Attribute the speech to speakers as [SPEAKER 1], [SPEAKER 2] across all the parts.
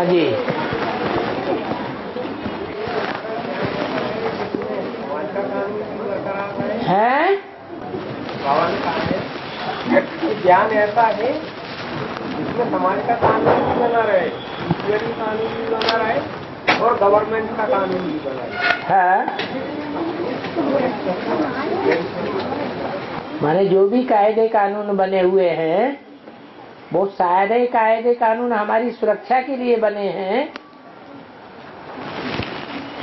[SPEAKER 1] हाँ जी है?
[SPEAKER 2] ज्ञान ऐसा है जिसमें समाज का कानून भी बना रहे ईश्वरीय कानून भी बना रहे और गवर्नमेंट का कानून भी बना रहे।
[SPEAKER 1] है? माने जो भी कायदे कानून बने हुए हैं वो सारे कायदे कानून हमारी सुरक्षा के लिए बने हैं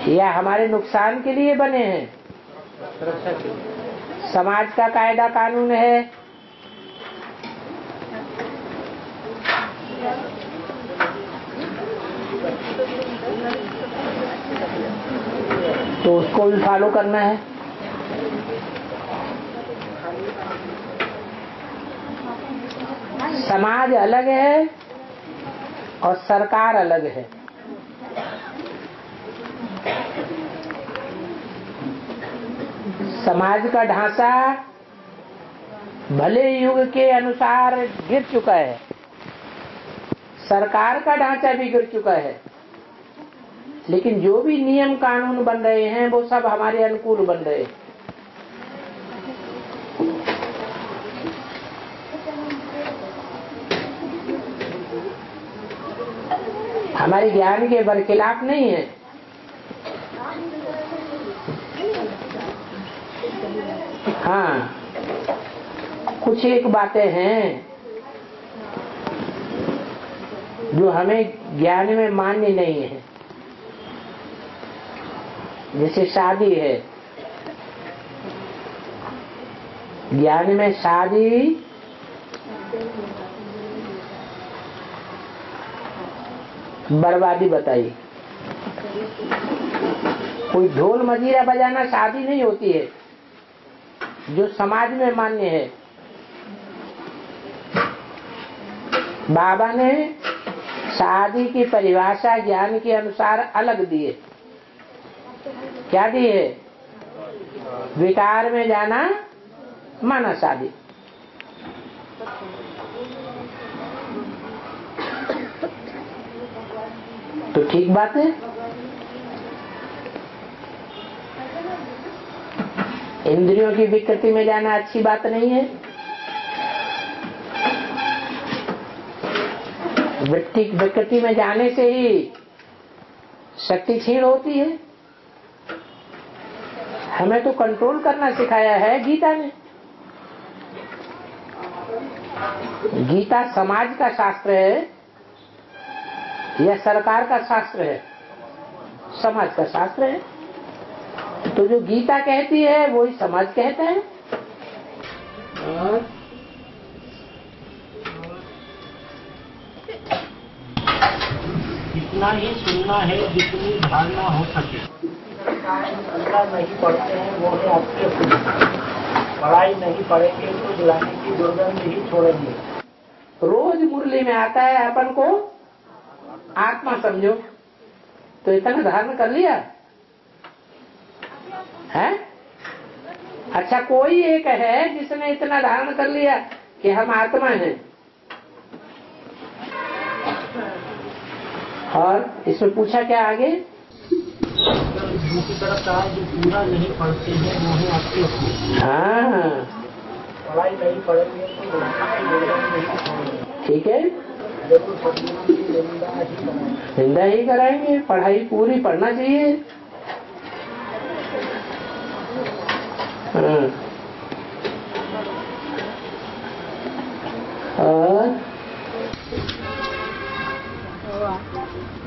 [SPEAKER 1] या हमारे नुकसान के लिए बने हैं। समाज का कायदा कानून है। तो उसको भी फॉलो करना है। समाज अलग है और सरकार अलग है। समाज का ढांचा भले युग के अनुसार गिर चुका है, सरकार का ढांचा भी गिर चुका है, लेकिन जो भी नियम कानून बन रहे हैं, वो सब हमारे अनुकूल बन रहे हैं। हमारे ज्ञान के बरखिलाफ नहीं है। हाँ कुछ एक बातें हैं जो हमें ज्ञान में मान्य नहीं है। जैसे शादी है। ज्ञान में शादी बर्बादी बताई। कोई ढोल मजीरा बजाना शादी नहीं होती है, जो समाज में मान्य है। बाबा ने शादी की परिभाषा ज्ञान के अनुसार अलग दिए। क्या दिए? विकार में जाना, माना शादी। तो ठीक बात है। इंद्रियों की विकृति में जाना अच्छी बात नहीं है। वृत्ति विकृति में जाने से ही शक्ति क्षीण होती है। हमें तो कंट्रोल करना सिखाया है गीता ने। गीता समाज का शास्त्र है। या सरकार का शास्त्र है। समाज का शास्त्र है। तो जो गीता कहती है वही समाज कहता है। और
[SPEAKER 3] इतना ही सुनना है जितनी धारणा हो सके। नहीं पढ़ते हैं वो है आपके पढ़ाई नहीं पढ़ेंगे तो जलाने की दुर्गंध ही छोड़ेंगे।
[SPEAKER 1] रोज मुरली में आता है अपन को। आत्मा समझो। तो इतना धारण कर लिया? है? अच्छा कोई एक है जिसने इतना धारण कर लिया कि हम आत्मा हैं? और इसमें पूछा क्या आगे?
[SPEAKER 3] दूसरी तरफ़ पूरा नहीं पढ़ते हैं। वो है आपके
[SPEAKER 1] हाँ
[SPEAKER 3] पढ़ाई नहीं पढ़ेंगे
[SPEAKER 1] ठीक है।
[SPEAKER 3] निंदा ही
[SPEAKER 1] कराएँगे पढ़ाई पूरी पढ़ना चाहिए। हाँ। और?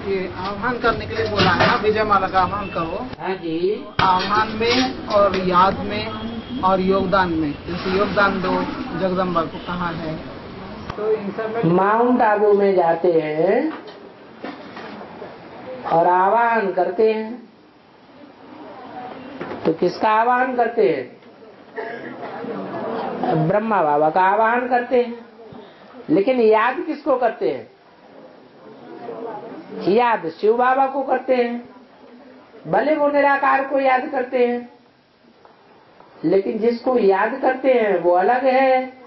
[SPEAKER 4] ये आह्वान करने के लिए बोला है ना विजय माला का आह्वान करो।
[SPEAKER 1] हाँ जी।
[SPEAKER 4] आह्वान में और याद में और योगदान में। जैसे योगदान दो जगदम्बा को कहा है। तो
[SPEAKER 1] माउंट आबू में जाते हैं और आवाहन करते हैं। तो किसका आवाहन करते हैं? ब्रह्मा बाबा का आवाहन करते हैं। लेकिन याद किसको करते हैं? याद शिव बाबा को करते हैं। भले वो निराकार को याद करते हैं, लेकिन जिसको याद करते हैं वो अलग है।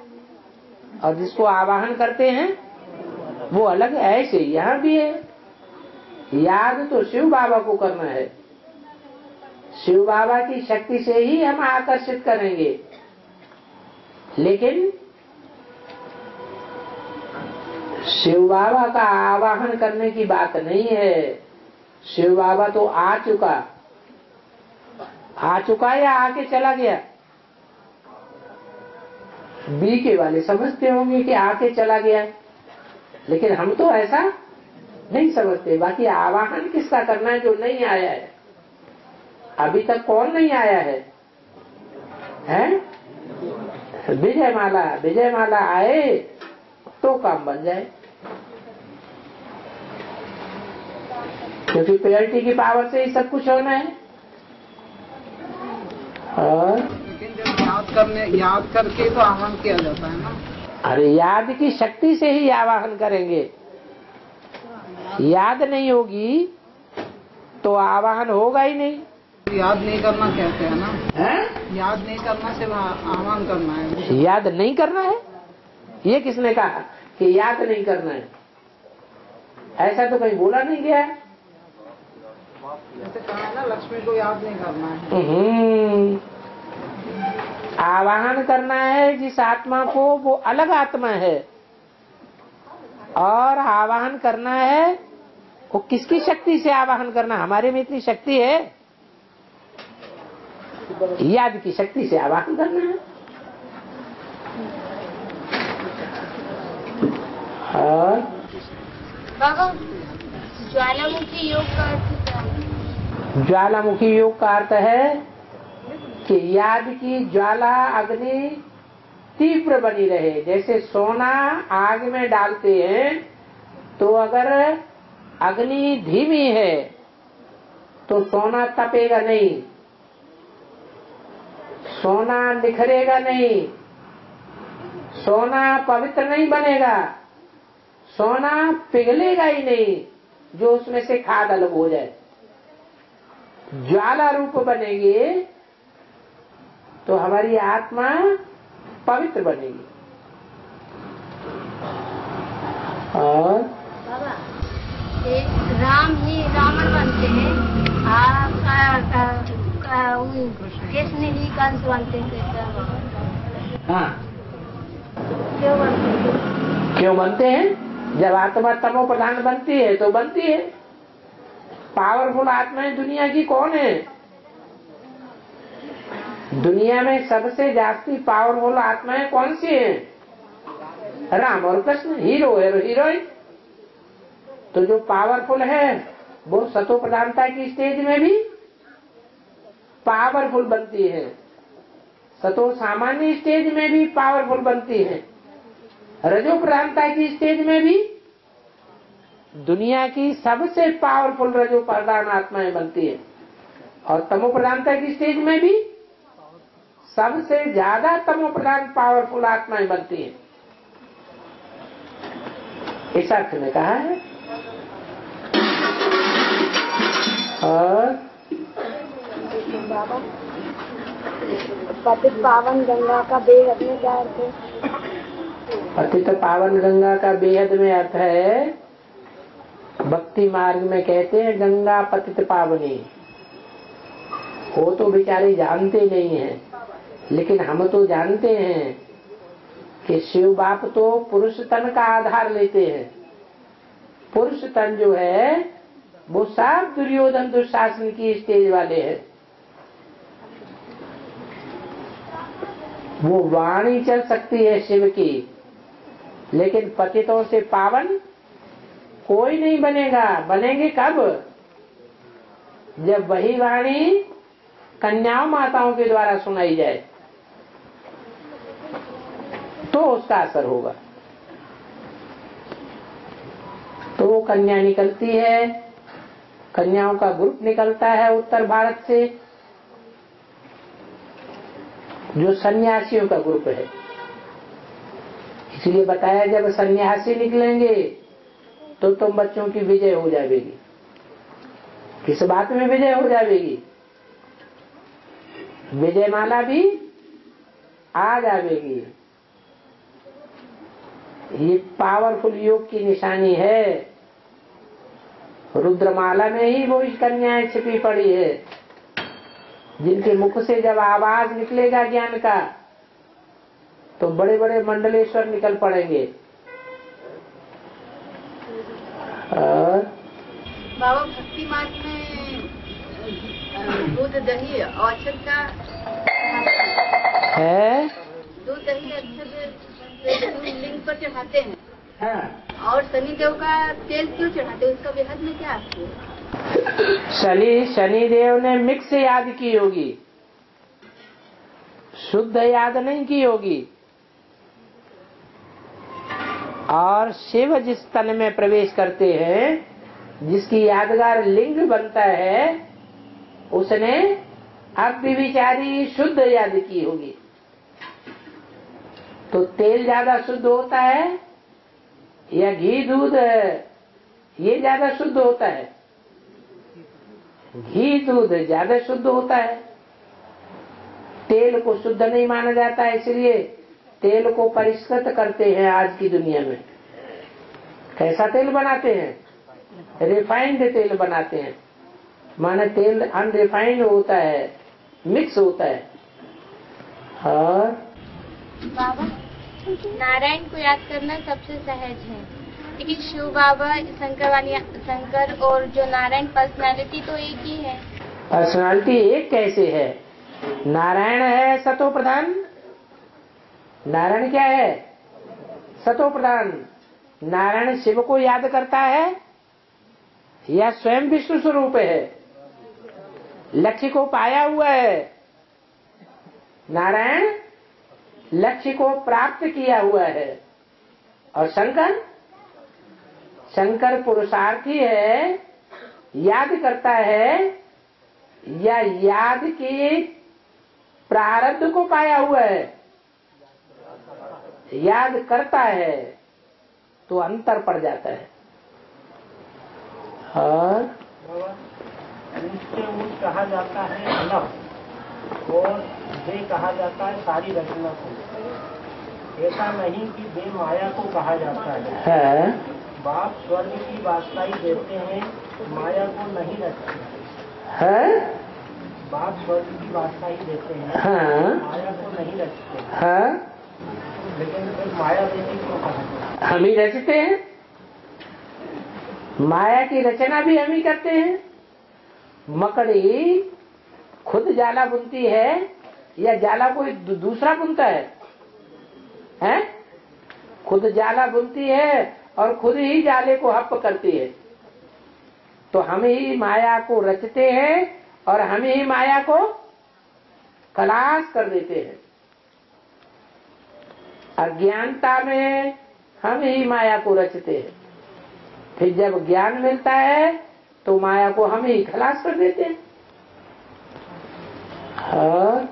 [SPEAKER 1] और जिसको आवाहन करते हैं, वो अलग है, ऐसे यहाँ भी है। याद तो शिव बाबा को करना है। शिव बाबा की शक्ति से ही हम आकर्षित करेंगे। लेकिन शिव बाबा का आवाहन करने की बात नहीं है। शिव बाबा तो आ चुका। आ चुका या आके चला गया? बी के वाले समझते होंगे कि आके चला गया लेकिन हम तो ऐसा नहीं समझते। बाकी आवाहन किसका करना है जो नहीं आया है? अभी तक कौन नहीं आया है? हैं? विजय माला विजय माला आए तो काम बन जाए। क्योंकि प्रियोरिटी की पावर से ही सब कुछ होना है। और
[SPEAKER 4] करने याद करके तो आह्वान किया जाता है ना।
[SPEAKER 1] अरे याद की शक्ति से ही आवाहन करेंगे। याद नहीं होगी तो आवाहन होगा ही नहीं।
[SPEAKER 4] याद नहीं करना कहते हैं ना।
[SPEAKER 1] है?
[SPEAKER 4] याद नहीं करना सिर्फ़ आह्वान करना है।
[SPEAKER 1] याद नहीं करना है? ये किसने कहा कि याद नहीं करना है? ऐसा तो कहीं बोला नहीं गया है।
[SPEAKER 4] कहा है ना लक्ष्मी को याद नहीं करना है।
[SPEAKER 1] हम्म। आवाहन करना है जिस आत्मा को वो अलग आत्मा है। और आवाहन करना है वो किसकी शक्ति से आवाहन करना? हमारे में इतनी शक्ति है। याद की शक्ति से आवाहन करना है। और
[SPEAKER 5] ज्वालामुखी योग का अर्थ
[SPEAKER 1] ज्वालामुखी योग का अर्थ है कि याद की ज्वाला अग्नि तीव्र बनी रहे। जैसे सोना आग में डालते हैं तो अगर अग्नि धीमी है तो सोना तपेगा नहीं। सोना निखरेगा नहीं। सोना पवित्र नहीं बनेगा। सोना पिघलेगा ही नहीं, जो उसमें से खाद अलग हो जाए। ज्वाला रूप बनेंगे तो हमारी आत्मा पवित्र बनेगी। और?
[SPEAKER 5] बाबा राम ही रावण बनते हैं। कृष्ण ही कंस बनते हैं।
[SPEAKER 1] हाँ।
[SPEAKER 5] क्यों बनते हैं?
[SPEAKER 1] क्यों बनते हैं? जब आत्मा तमो प्रधान बनती है तो बनती है। पावरफुल आत्माएँ दुनिया की कौन है? दुनिया में सबसे जास्ती पावरफुल आत्माएँ कौन सी हैं? राम और कृष्ण हीरो हीरोइन तो जो पावरफुल है, वो सतो प्रधानता की स्टेज में भी पावरफुल बनती है। सतो सामान्य स्टेज में भी पावरफुल बनती है। रजो प्रधानता की स्टेज में भी दुनिया की सबसे पावरफुल रजो प्रधान आत्माएँ बनती है। और तमो प्रधानता की स्टेज में भी सबसे ज़्यादा तमो प्रधान पावरफुल आत्माएँ बनती हैं। इस अर्थ में कहा है। और
[SPEAKER 5] पतित पावन गंगा का बेहद में क्या अर्थ है?
[SPEAKER 1] पतित पावन गंगा का बेहद में अर्थ है भक्ति मार्ग में कहते हैं गंगा पतित पावनी। वो तो बेचारे जानते नहीं हैं। लेकिन हम तो जानते हैं कि शिव बाप तो पुरुष तन का आधार लेते हैं। पुरुष तन जो है, वो सब दुर्योधन दुशासन की स्टेज वाले हैं। वो वाणी चल सकती है शिव की, लेकिन पतितों से पावन कोई नहीं बनेगा। बनेंगे कब? जब वही वाणी कन्याओं माताओं के द्वारा सुनाई जाए। तो उसका असर होगा। तो वो कन्या निकलती है, कन्याओं का ग्रुप निकलता है उत्तर भारत से, जो सन्यासियों का ग्रुप है। इसलिए बताया जब सन्यासी निकलेंगे तो तुम बच्चों की विजय हो जाएगी। किस बात में विजय हो जाएगी? विजय माला भी आ जाएगी। ये पावरफुल योग की निशानी है। रुद्रमाला में ही वो इस कन्याएँ छिपी पड़ी है। जिनके मुख से जब आवाज़ निकलेगा ज्ञान का तो बड़े बड़े मंडलेश्वर निकल पड़ेंगे। और
[SPEAKER 6] बाबा भक्ति मार्ग में दूध दही औषध का
[SPEAKER 1] है?
[SPEAKER 6] दूध दही दूध लिंग पर चढ़ाते हैं।
[SPEAKER 1] हाँ।
[SPEAKER 6] और शनिदेव का तेल क्यों चढ़ाते हैं? उसका बेहद में क्या है
[SPEAKER 1] शनि शनिदेव ने मिक्स याद की होगी। शुद्ध याद नहीं की होगी। और शिव जिस तन में प्रवेश करते हैं जिसकी यादगार लिंग बनता है उसने अब विचारी शुद्ध याद की होगी। तो तेल ज़्यादा शुद्ध होता है या घी दूध ये ज़्यादा शुद्ध होता है। घी दूध ज़्यादा शुद्ध होता है। तेल को शुद्ध नहीं माना जाता है इसलिए तेल को परिष्कृत करते हैं आज की दुनिया में। कैसा तेल बनाते हैं? रिफाइंड तेल बनाते हैं। माने तेल अनरिफाइंड होता है मिक्स होता है। और?
[SPEAKER 5] नारायण को याद करना सबसे सहज है। लेकिन शिव बाबा, शंकर वाली शंकर और जो नारायण पर्सनालिटी तो एक ही है।
[SPEAKER 1] पर्सनालिटी एक कैसे है? नारायण है सतो प्रधान नारायण क्या है? सतो प्रधान नारायण शिव को याद करता है या स्वयं विष्णु स्वरूप है? लक्ष्य को पाया हुआ है। नारायण लक्ष्य को प्राप्त किया हुआ है। और शंकर? शंकर पुरुषार्थी है, याद करता है, या याद के प्रारब्ध को पाया हुआ है। याद करता है तो अंतर पड़ जाता है। और?
[SPEAKER 3] कहा जाता है, अलग। और वे कहा जाता है सारी रचना को। ऐसा नहीं कि वे माया को कहा जाता है।
[SPEAKER 1] है।
[SPEAKER 3] बाप स्वर्ग की वास्ताई देते हैं माया को नहीं रचते
[SPEAKER 1] है?
[SPEAKER 3] बाप स्वर्ग की वास्ताई देते हैं
[SPEAKER 1] हाँ।
[SPEAKER 3] माया को नहीं रचते
[SPEAKER 1] है?
[SPEAKER 3] लेकिन फिर माया देवी को कहा जाता
[SPEAKER 1] हम ही रचते हैं। माया की रचना भी हम ही करते हैं। मकड़ी खुद जाला बुनती है या जाला कोई दूसरा बुनता है? हैं? खुद जाला बुनती है और खुद ही जाले को हप करती है। तो हम ही माया को रचते हैं और हम ही माया को खलास कर देते हैं। अज्ञानता में हम ही माया को रचते हैं। फिर जब ज्ञान मिलता है तो माया को हम ही खलास कर देते हैं।
[SPEAKER 3] है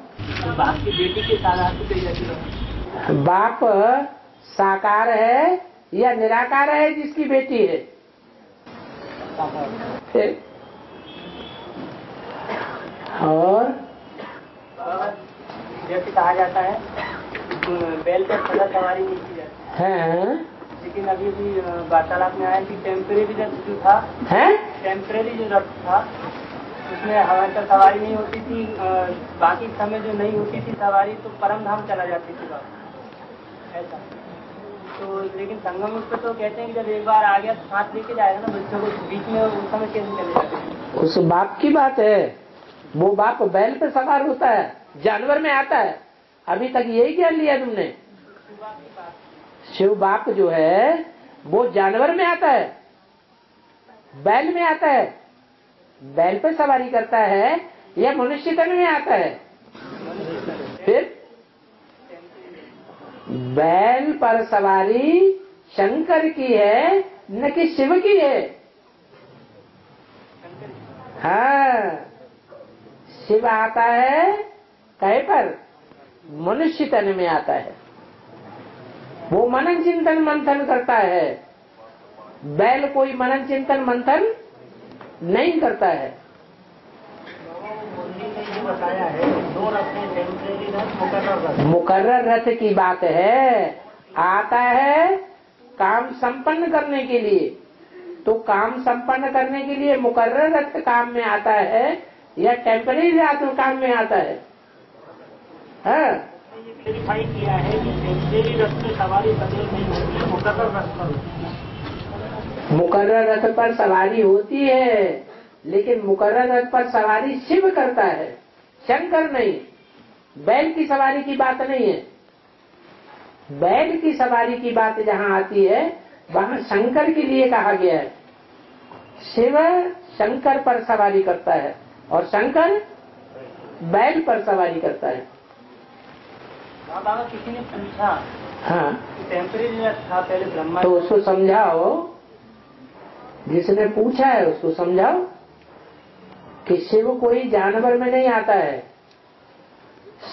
[SPEAKER 3] बाप की बेटी के है
[SPEAKER 1] बाप साकार है या निराकार है जिसकी बेटी है? और?
[SPEAKER 3] जैसे कहा जाता है बैल पर सदा सवारी नहीं की जाती।
[SPEAKER 1] हैं।
[SPEAKER 3] लेकिन अभी भी वार्तालाप में आया कि टेम्परेरी जो था
[SPEAKER 1] हैं?
[SPEAKER 3] टेम्परेरी जो रथ था उसमें हमेशा सवारी नहीं होती थी बाकी समय जो नहीं होती थी सवारी तो परम धाम चला जाती थी बाप ऐसा। तो लेकिन संगम पर तो कहते हैं कि जब एक बार आ गया तो साथ लेके जाएगा ना बच्चों को बीच में उस समय कैसे चले जाते
[SPEAKER 1] उस बाप की बात है। वो बाप बैल पे सवार होता है, जानवर में आता है। अभी तक यही ज्ञान लिया तुमने। शिव बाप जो है, वो जानवर में आता है, बैल में आता है। बैल पर सवारी करता है या मनुष्य तन में आता है? फिर? बैल पर सवारी शंकर की है, न कि शिव की है? हाँ। शिव आता है कहे पर? मनुष्य तन में आता है। वो मनन चिंतन मंथन करता है। बैल कोई मनन चिंतन मंथन नहीं करता है।
[SPEAKER 3] है दो रथ
[SPEAKER 1] की बात है। आता है काम संपन्न करने के लिए। तो काम संपन्न करने के लिए मुकर्र रथ काम में आता है या टेम्परेरी रथ काम में आता है? हाँ?
[SPEAKER 3] क्लेरिफाई किया है कि टेम्परेरी रथ में सवारी सदैव नहीं होती मुकर्र रथ पर होती है
[SPEAKER 1] मुकर्र रथ पर सवारी होती है लेकिन मुकर्र रथ पर सवारी शिव करता है शंकर नहीं। बैल की सवारी की बात नहीं है। बैल की सवारी की बात जहाँ आती है वहाँ शंकर के लिए कहा गया है। शिव शंकर पर सवारी करता है और शंकर बैल पर सवारी करता है।
[SPEAKER 3] बाबा किसी ने पूछा
[SPEAKER 1] हाँ।
[SPEAKER 3] था पहले ब्रह्मा
[SPEAKER 1] तो उसको समझाओ। जिसने पूछा है उसको समझाओ कि शिव कोई जानवर में नहीं आता है।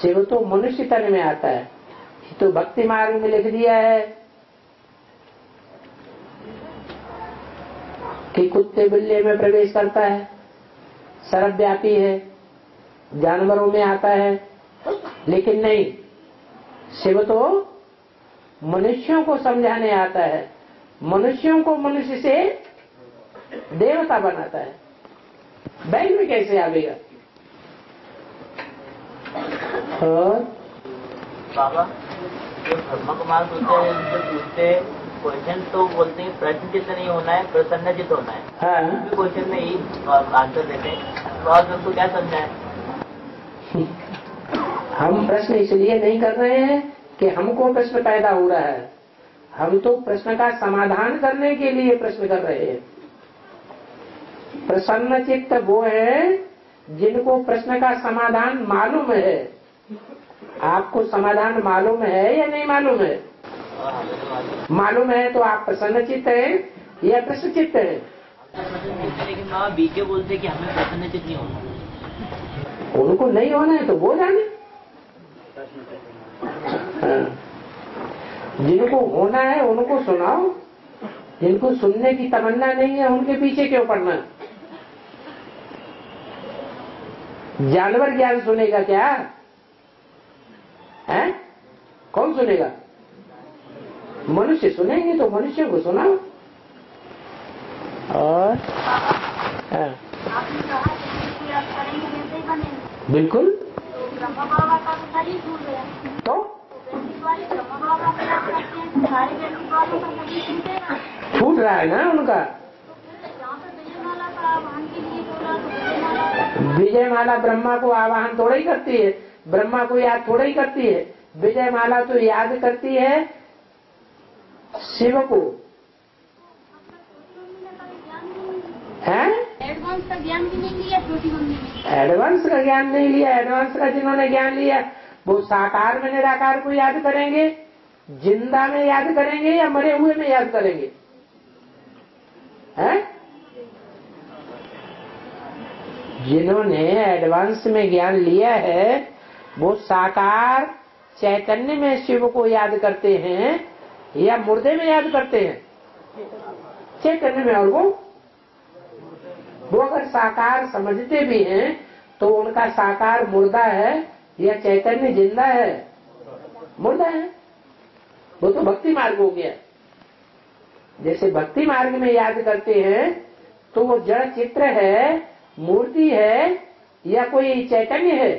[SPEAKER 1] शिव तो मनुष्य तन में आता है। तो भक्ति मार्ग में लिख दिया है कि कुत्ते बिल्ले में प्रवेश करता है सर्वव्यापी है, जानवरों में आता है, लेकिन नहीं, शिव तो मनुष्यों को समझाने आता है। मनुष्यों को मनुष्य से देवता बनाता है। बैंक में कैसे आवेगा और?
[SPEAKER 7] बाबा जो ब्रह्म कुमार होते हैं उनसे पूछते क्वेश्चन तो बोलते हैं प्रश्न चित्त नहीं होना है प्रसन्न चित्त होना है?
[SPEAKER 1] हाँ।
[SPEAKER 7] क्वेश्चन में यही आंसर देते हैं। तो उनको क्या समझा है?
[SPEAKER 1] हम प्रश्न इसलिए नहीं कर रहे हैं कि हमको प्रश्न पैदा हो रहा है। हम तो प्रश्न का समाधान करने के लिए प्रश्न कर रहे हैं। प्रसन्न चित्त वो है जिनको प्रश्न का समाधान मालूम है। आपको समाधान मालूम है या नहीं मालूम है?
[SPEAKER 7] मालूम
[SPEAKER 1] है तो आप प्रसन्न चित्त है या प्रश्न चित्त है?
[SPEAKER 7] लेकिन माँ बीके बोलते कि हमें प्रसन्न चित्त नहीं होना।
[SPEAKER 1] उनको नहीं होना है तो वो जाने। हाँ। जिनको होना है उनको सुनाओ। जिनको सुनने की तमन्ना नहीं है उनके पीछे क्यों पड़ना? जानवर ज्ञान सुनेगा क्या? है? कौन सुनेगा? मनुष्य सुनेंगे तो मनुष्य को सुना और? हाँ, बिल्कुल।
[SPEAKER 5] तो? छूट
[SPEAKER 1] रहा है ना उनका। विजय माला ब्रह्मा को आवाहन थोड़ा ही करती है। ब्रह्मा को याद थोड़ा ही करती है। विजय माला तो याद करती है शिव को। है?
[SPEAKER 5] एडवांस का ज्ञान नहीं लिया छोटी मम्मी
[SPEAKER 1] एडवांस का ज्ञान नहीं लिया एडवांस का जिन्होंने ज्ञान लिया वो साकार में निराकार को याद करेंगे ज़िंदा में याद करेंगे या मरे हुए में याद करेंगे? हैं? जिन्होंने एडवांस में ज्ञान लिया है, वो साकार चैतन्य में शिव को याद करते हैं या मुर्दे में याद करते हैं? चैतन्य में और वो? वो अगर साकार समझते भी हैं तो उनका साकार मुर्दा है या चैतन्य ज़िंदा है? मुर्दा है। वो तो भक्ति मार्ग हो गया। जैसे भक्ति मार्ग में याद करते हैं तो वो जड़ चित्र है मूर्ति है या कोई चैतन्य है?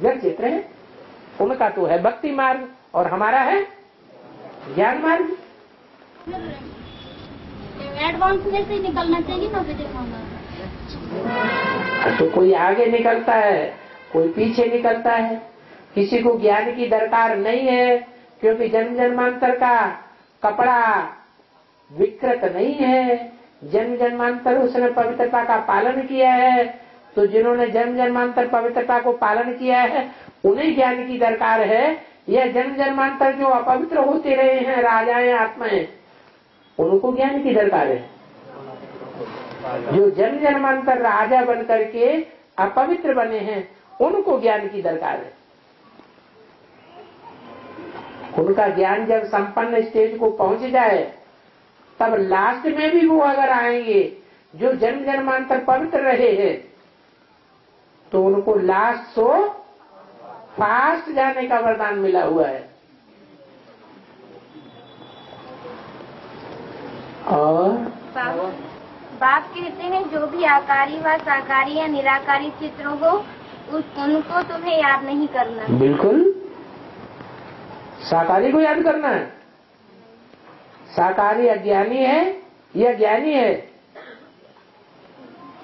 [SPEAKER 1] जड़ चित्र है। उनका तो है भक्ति मार्ग और हमारा है ज्ञान मार्ग।
[SPEAKER 5] एडवांस में से निकलना चाहिए ना
[SPEAKER 1] तो कोई आगे निकलता है कोई पीछे निकलता है। किसी को ज्ञान की दरकार नहीं है क्योंकि जन्म जन्मांतर का कपड़ा विकृत नहीं है। जन्म जन्मांतर उसने पवित्रता का पालन किया है। तो जिन्होंने जन्म जन्मांतर पवित्रता को पालन किया है, उन्हें ज्ञान की दरकार है। यह जन्म जन्मांतर जो अपवित्र होते रहे हैं, राजाएँ, आत्माएँ, उनको ज्ञान की दरकार है। जो जन्म जन्मांतर राजा बन करके अपवित्र बने हैं, उनको ज्ञान की दरकार है। उनका ज्ञान जब संपन्न स्टेज को पहुँच जाए तब लास्ट में भी वो अगर आएँगे जो जन्म जन्मांतर पवित्र रहे हैं तो उनको लास्ट सो फास्ट जाने का वरदान मिला हुआ है। और
[SPEAKER 5] बाप कहते हैं जो भी आकारी व साकारी या निराकारी चित्र हो उस उनको तुम्हें याद नहीं करना।
[SPEAKER 1] बिल्कुल। साकारी को याद करना है। साकारी अज्ञानी है या ज्ञानी है।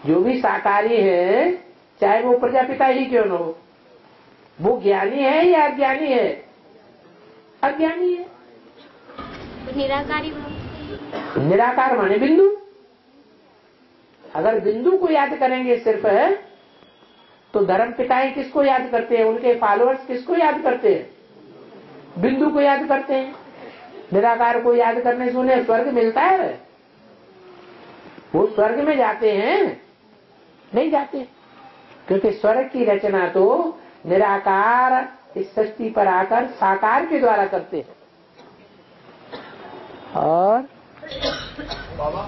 [SPEAKER 1] जो भी साकारी है चाहे वो प्रजापिता ही क्यों न हो। वो ज्ञानी है या अज्ञानी है? अज्ञानी है।
[SPEAKER 5] तो निराकारी
[SPEAKER 1] निराकार माने बिंदु। अगर बिंदु को याद करेंगे सिर्फ़ है, तो धर्म पिताएँ किसको याद करते हैं? उनके फॉलोअर्स किसको याद करते हैं? बिंदु को याद करते हैं। निराकार को याद करने से उन्हें स्वर्ग मिलता है। वो स्वर्ग में जाते हैं नहीं जाते। क्योंकि स्वर्ग की रचना तो निराकार इस सृष्टि पर आकर साकार के द्वारा करते हैं। और
[SPEAKER 8] बाबा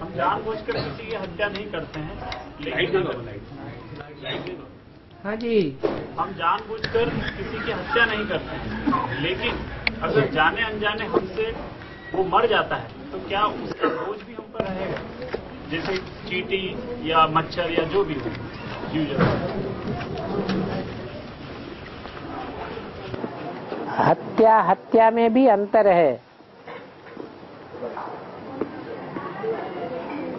[SPEAKER 8] हम जानबूझकर किसी की हत्या नहीं करते हैं लेकिन
[SPEAKER 1] हाँ जी।
[SPEAKER 8] हम जानबूझकर किसी की हत्या नहीं करते हैं। लेकिन अगर जाने अनजाने हमसे वो मर जाता है तो क्या उसका बोझ भी हम पर रहेगा? जैसे चीटी या मच्छर या जो भी हो
[SPEAKER 1] हत्या हत्या में भी अंतर है।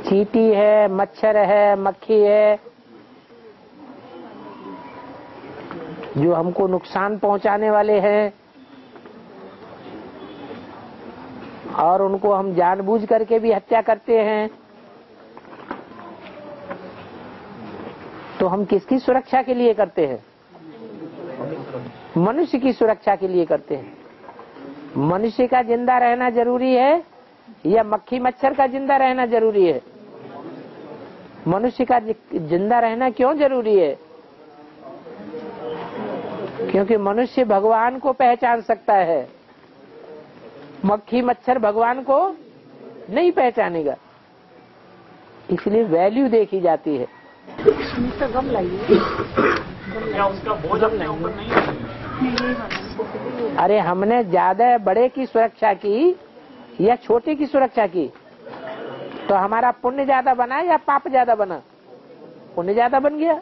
[SPEAKER 1] चीटी है मच्छर है मक्खी है जो हमको नुकसान पहुँचाने वाले हैं और उनको हम जानबूझ करके भी हत्या करते हैं तो हम किसकी सुरक्षा के लिए करते हैं? मनुष्य की सुरक्षा के लिए करते हैं। मनुष्य का ज़िंदा रहना ज़रूरी है या मक्खी मच्छर का ज़िंदा रहना ज़रूरी है? मनुष्य का ज़िंदा रहना क्यों ज़रूरी है? क्योंकि मनुष्य भगवान को पहचान सकता है। मक्खी मच्छर भगवान को नहीं पहचानेगा। इसलिए वैल्यू देखी जाती है।
[SPEAKER 8] ऊपर नहीं
[SPEAKER 1] अरे हमने ज़्यादा बड़े की सुरक्षा की या छोटे की सुरक्षा की? तो हमारा पुण्य ज़्यादा बना या पाप ज़्यादा बना? पुण्य ज़्यादा बन गया।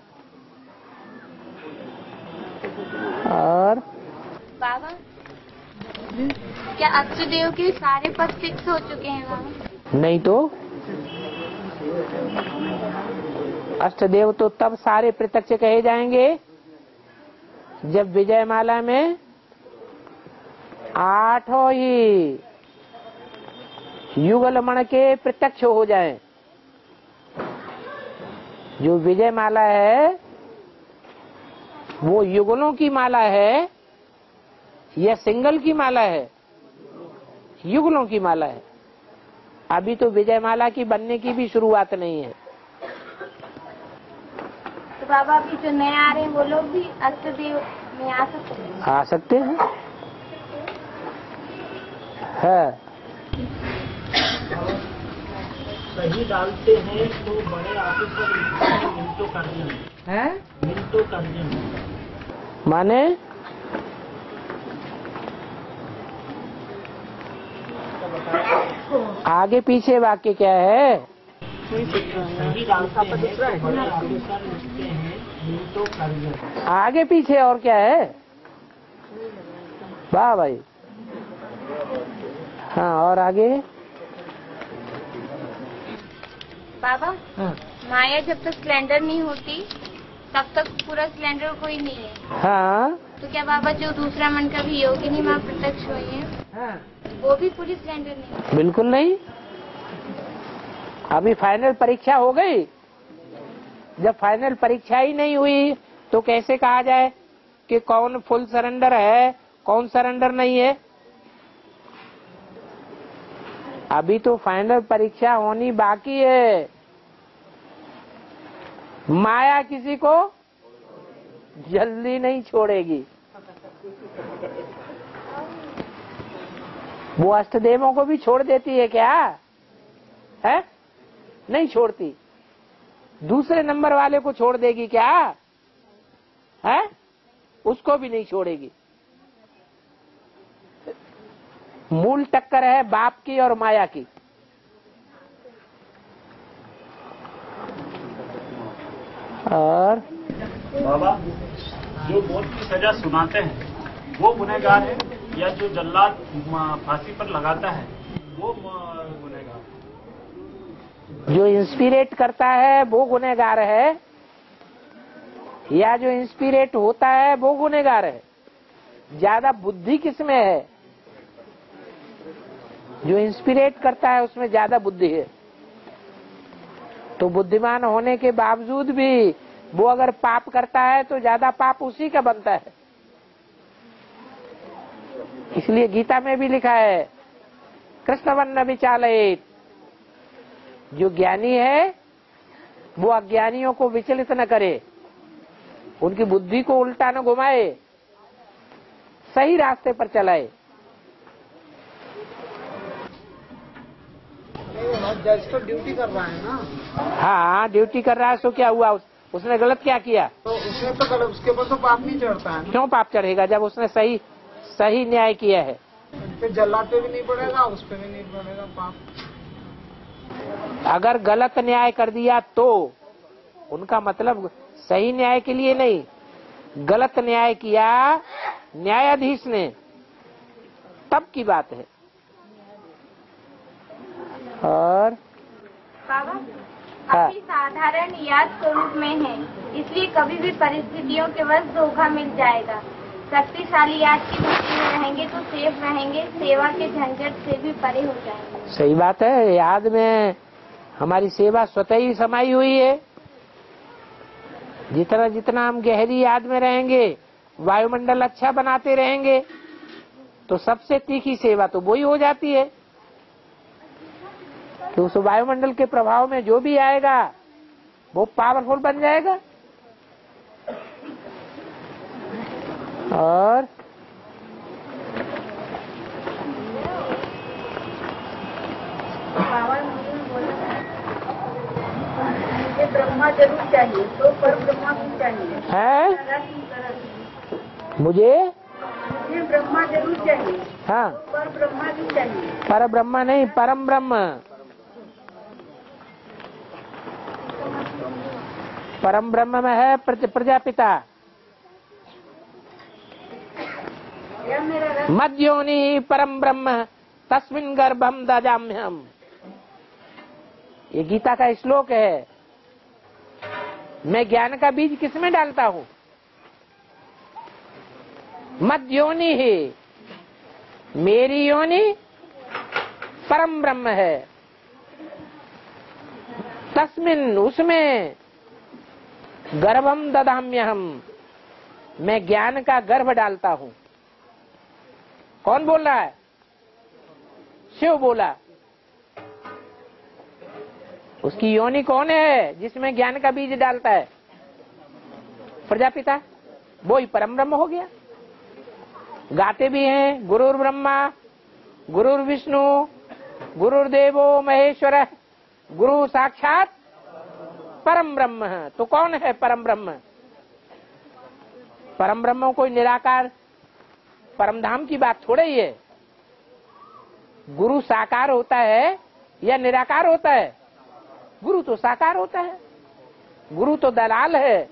[SPEAKER 1] और?
[SPEAKER 5] बाबा क्या अक्षदेव के सारे पद फिक्स हो चुके हैं बाबा
[SPEAKER 1] नहीं तो? अष्टदेव तो तब सारे प्रत्यक्ष कहे जाएँगे जब विजयमाला में आठों ही युगल मण के प्रत्यक्ष हो जाएँ। जो विजय माला है वो युगलों की माला है या सिंगल की माला है? युगलों की माला है। अभी तो विजय माला की बनने की भी शुरुआत नहीं है।
[SPEAKER 5] तो बाबा अभी जो नए आ रहे हैं वो लोग भी अष्टदेव में आ सकते हैं।
[SPEAKER 1] आ सकते हैं। है।
[SPEAKER 7] सही डालते हैं तो बड़े ऑफिसर मिनटों कार्य
[SPEAKER 1] है?
[SPEAKER 7] मिनटों कार्य
[SPEAKER 1] माने? आगे पीछे वाक्य क्या है? आगे पीछे और क्या है? वाह भाई। हाँ और आगे?
[SPEAKER 5] बाबा
[SPEAKER 1] हाँ,
[SPEAKER 5] माया जब तक सिलेंडर नहीं होती तब तक पूरा सिलेंडर कोई नहीं है।
[SPEAKER 1] हाँ।
[SPEAKER 5] तो क्या बाबा जो दूसरा मन का भी योगिनी माँ प्रत्यक्ष हुई है?
[SPEAKER 1] हाँ।
[SPEAKER 5] वो भी पूरी सिलेंडर नहीं
[SPEAKER 1] बिल्कुल नहीं। अभी फाइनल परीक्षा हो गई। जब फाइनल परीक्षा ही नहीं हुई तो कैसे कहा जाए कि कौन फुल सरेंडर है कौन सरेंडर नहीं है? अभी तो फाइनल परीक्षा होनी बाकी है। माया किसी को जल्दी नहीं छोड़ेगी। वो अष्टदेवों को भी छोड़ देती है क्या? है? नहीं छोड़ती। दूसरे नंबर वाले को छोड़ देगी क्या? है? उसको भी नहीं छोड़ेगी। मूल टक्कर है बाप की और माया की। और
[SPEAKER 8] बाबा जो मौत की सजा सुनाते हैं वो गुनहगार है या जो जल्लाद फांसी पर लगाता है वो गुनहगार
[SPEAKER 1] जो इंस्पिरेट करता है वो गुनहगार है। या जो इंस्पिरेट होता है वो गुनहगार है। ज़्यादा बुद्धि किसमें है? जो इंस्पिरेट करता है उसमें ज़्यादा बुद्धि है। तो बुद्धिमान होने के बावजूद भी वो अगर पाप करता है तो ज़्यादा पाप उसी का बनता है। इसलिए गीता में भी लिखा है कृष्ण वन्न विचालित जो ज्ञानी है, वो अज्ञानियों को विचलित न करे, उनकी बुद्धि को उल्टा न घुमाए, सही रास्ते पर चलाए।
[SPEAKER 4] जज तो ड्यूटी कर रहा है ना।
[SPEAKER 1] हाँ ड्यूटी कर रहा है तो क्या हुआ? उस, उसने गलत क्या किया?
[SPEAKER 4] तो उसने तो गलत उसके ऊपर तो पाप नहीं चढ़ता है
[SPEAKER 1] क्यों पाप चढ़ेगा जब उसने सही सही न्याय किया है?
[SPEAKER 4] पे भी नहीं पड़ेगा उस पे भी नहीं पड़ेगा पाप।
[SPEAKER 1] अगर गलत न्याय कर दिया तो उनका मतलब सही न्याय के लिए नहीं। गलत न्याय किया न्यायाधीश ने तब की बात है। और?
[SPEAKER 5] बाबा
[SPEAKER 1] हाँ।
[SPEAKER 5] साधारण याद स्वरूप में है। इसलिए कभी भी परिस्थितियों के वश धोखा मिल जाएगा। शक्तिशाली याद की भक्ति में रहेंगे तो सेफ़ रहेंगे। सेवा के झंझट से भी परे हो जाएँगे।
[SPEAKER 1] सही बात है याद में हमारी सेवा स्वतः ही समाई हुई है। जितना जितना हम गहरी याद में रहेंगे वायुमंडल अच्छा बनाते रहेंगे तो सबसे तीखी सेवा तो वही हो जाती है। तो उस वायुमंडल के प्रभाव में जो भी आएगा वो पावरफुल बन जाएगा। और
[SPEAKER 6] मुझे ब्रह्मा ज़रूर चाहिए तो पर ब्रह्मा भी चाहिए।
[SPEAKER 1] है? मुझे?
[SPEAKER 6] मुझे ब्रह्मा ज़रूर चाहिए
[SPEAKER 1] हाँ।
[SPEAKER 6] पर ब्रह्मा भी चाहिए।
[SPEAKER 1] पर ब्रह्म नहीं परम ब्रह्म। परम ब्रह्म में है प्रजापिता। मध्योनि परम ब्रह्म, तस्मिन गर्भम दजाम्यहम। ये गीता का श्लोक है। मैं ज्ञान का बीज किसमें डालता हूँ? मध्योनि ही। मेरी योनि परम ब्रह्म है। तस्मिन उसमें गर्भम ददाम्य हम मैं ज्ञान का गर्भ डालता हूँ। कौन बोल रहा है? शिव बोला। उसकी योनि कौन है जिसमें ज्ञान का बीज डालता है? प्रजापिता, वो ही परम ब्रह्म हो गया। गाते भी हैं, गुरुर ब्रह्मा, गुरुर विष्णु, गुरुर्देवो महेश्वर, गुरु साक्षात परम ब्रह्म। है तो कौन है परम ब्रह्म? परम ब्रह्म कोई निराकार? परम धाम की बात थोड़ा ही है। गुरु साकार होता है या निराकार होता है? गुरु तो साकार होता है। गुरु तो दलाल है।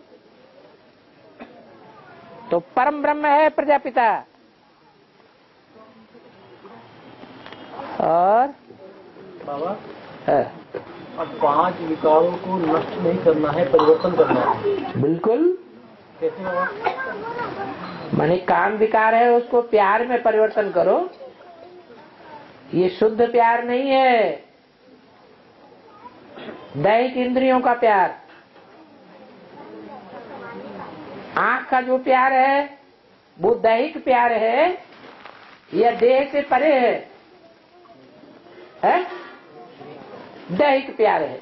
[SPEAKER 1] तो परम ब्रह्म है प्रजापिता। और?
[SPEAKER 2] बाबा?
[SPEAKER 1] है,
[SPEAKER 2] अब पाँच विकारों को नष्ट नहीं करना है परिवर्तन करना है।
[SPEAKER 1] बिल्कुल।
[SPEAKER 2] कैसे
[SPEAKER 1] माने काम विकार है उसको प्यार में परिवर्तन करो। ये शुद्ध प्यार नहीं है। दैहिक इंद्रियों का प्यार। आँख का जो प्यार है वो दैहिक प्यार है यह देह से परे है। है? दैहिक प्यार है।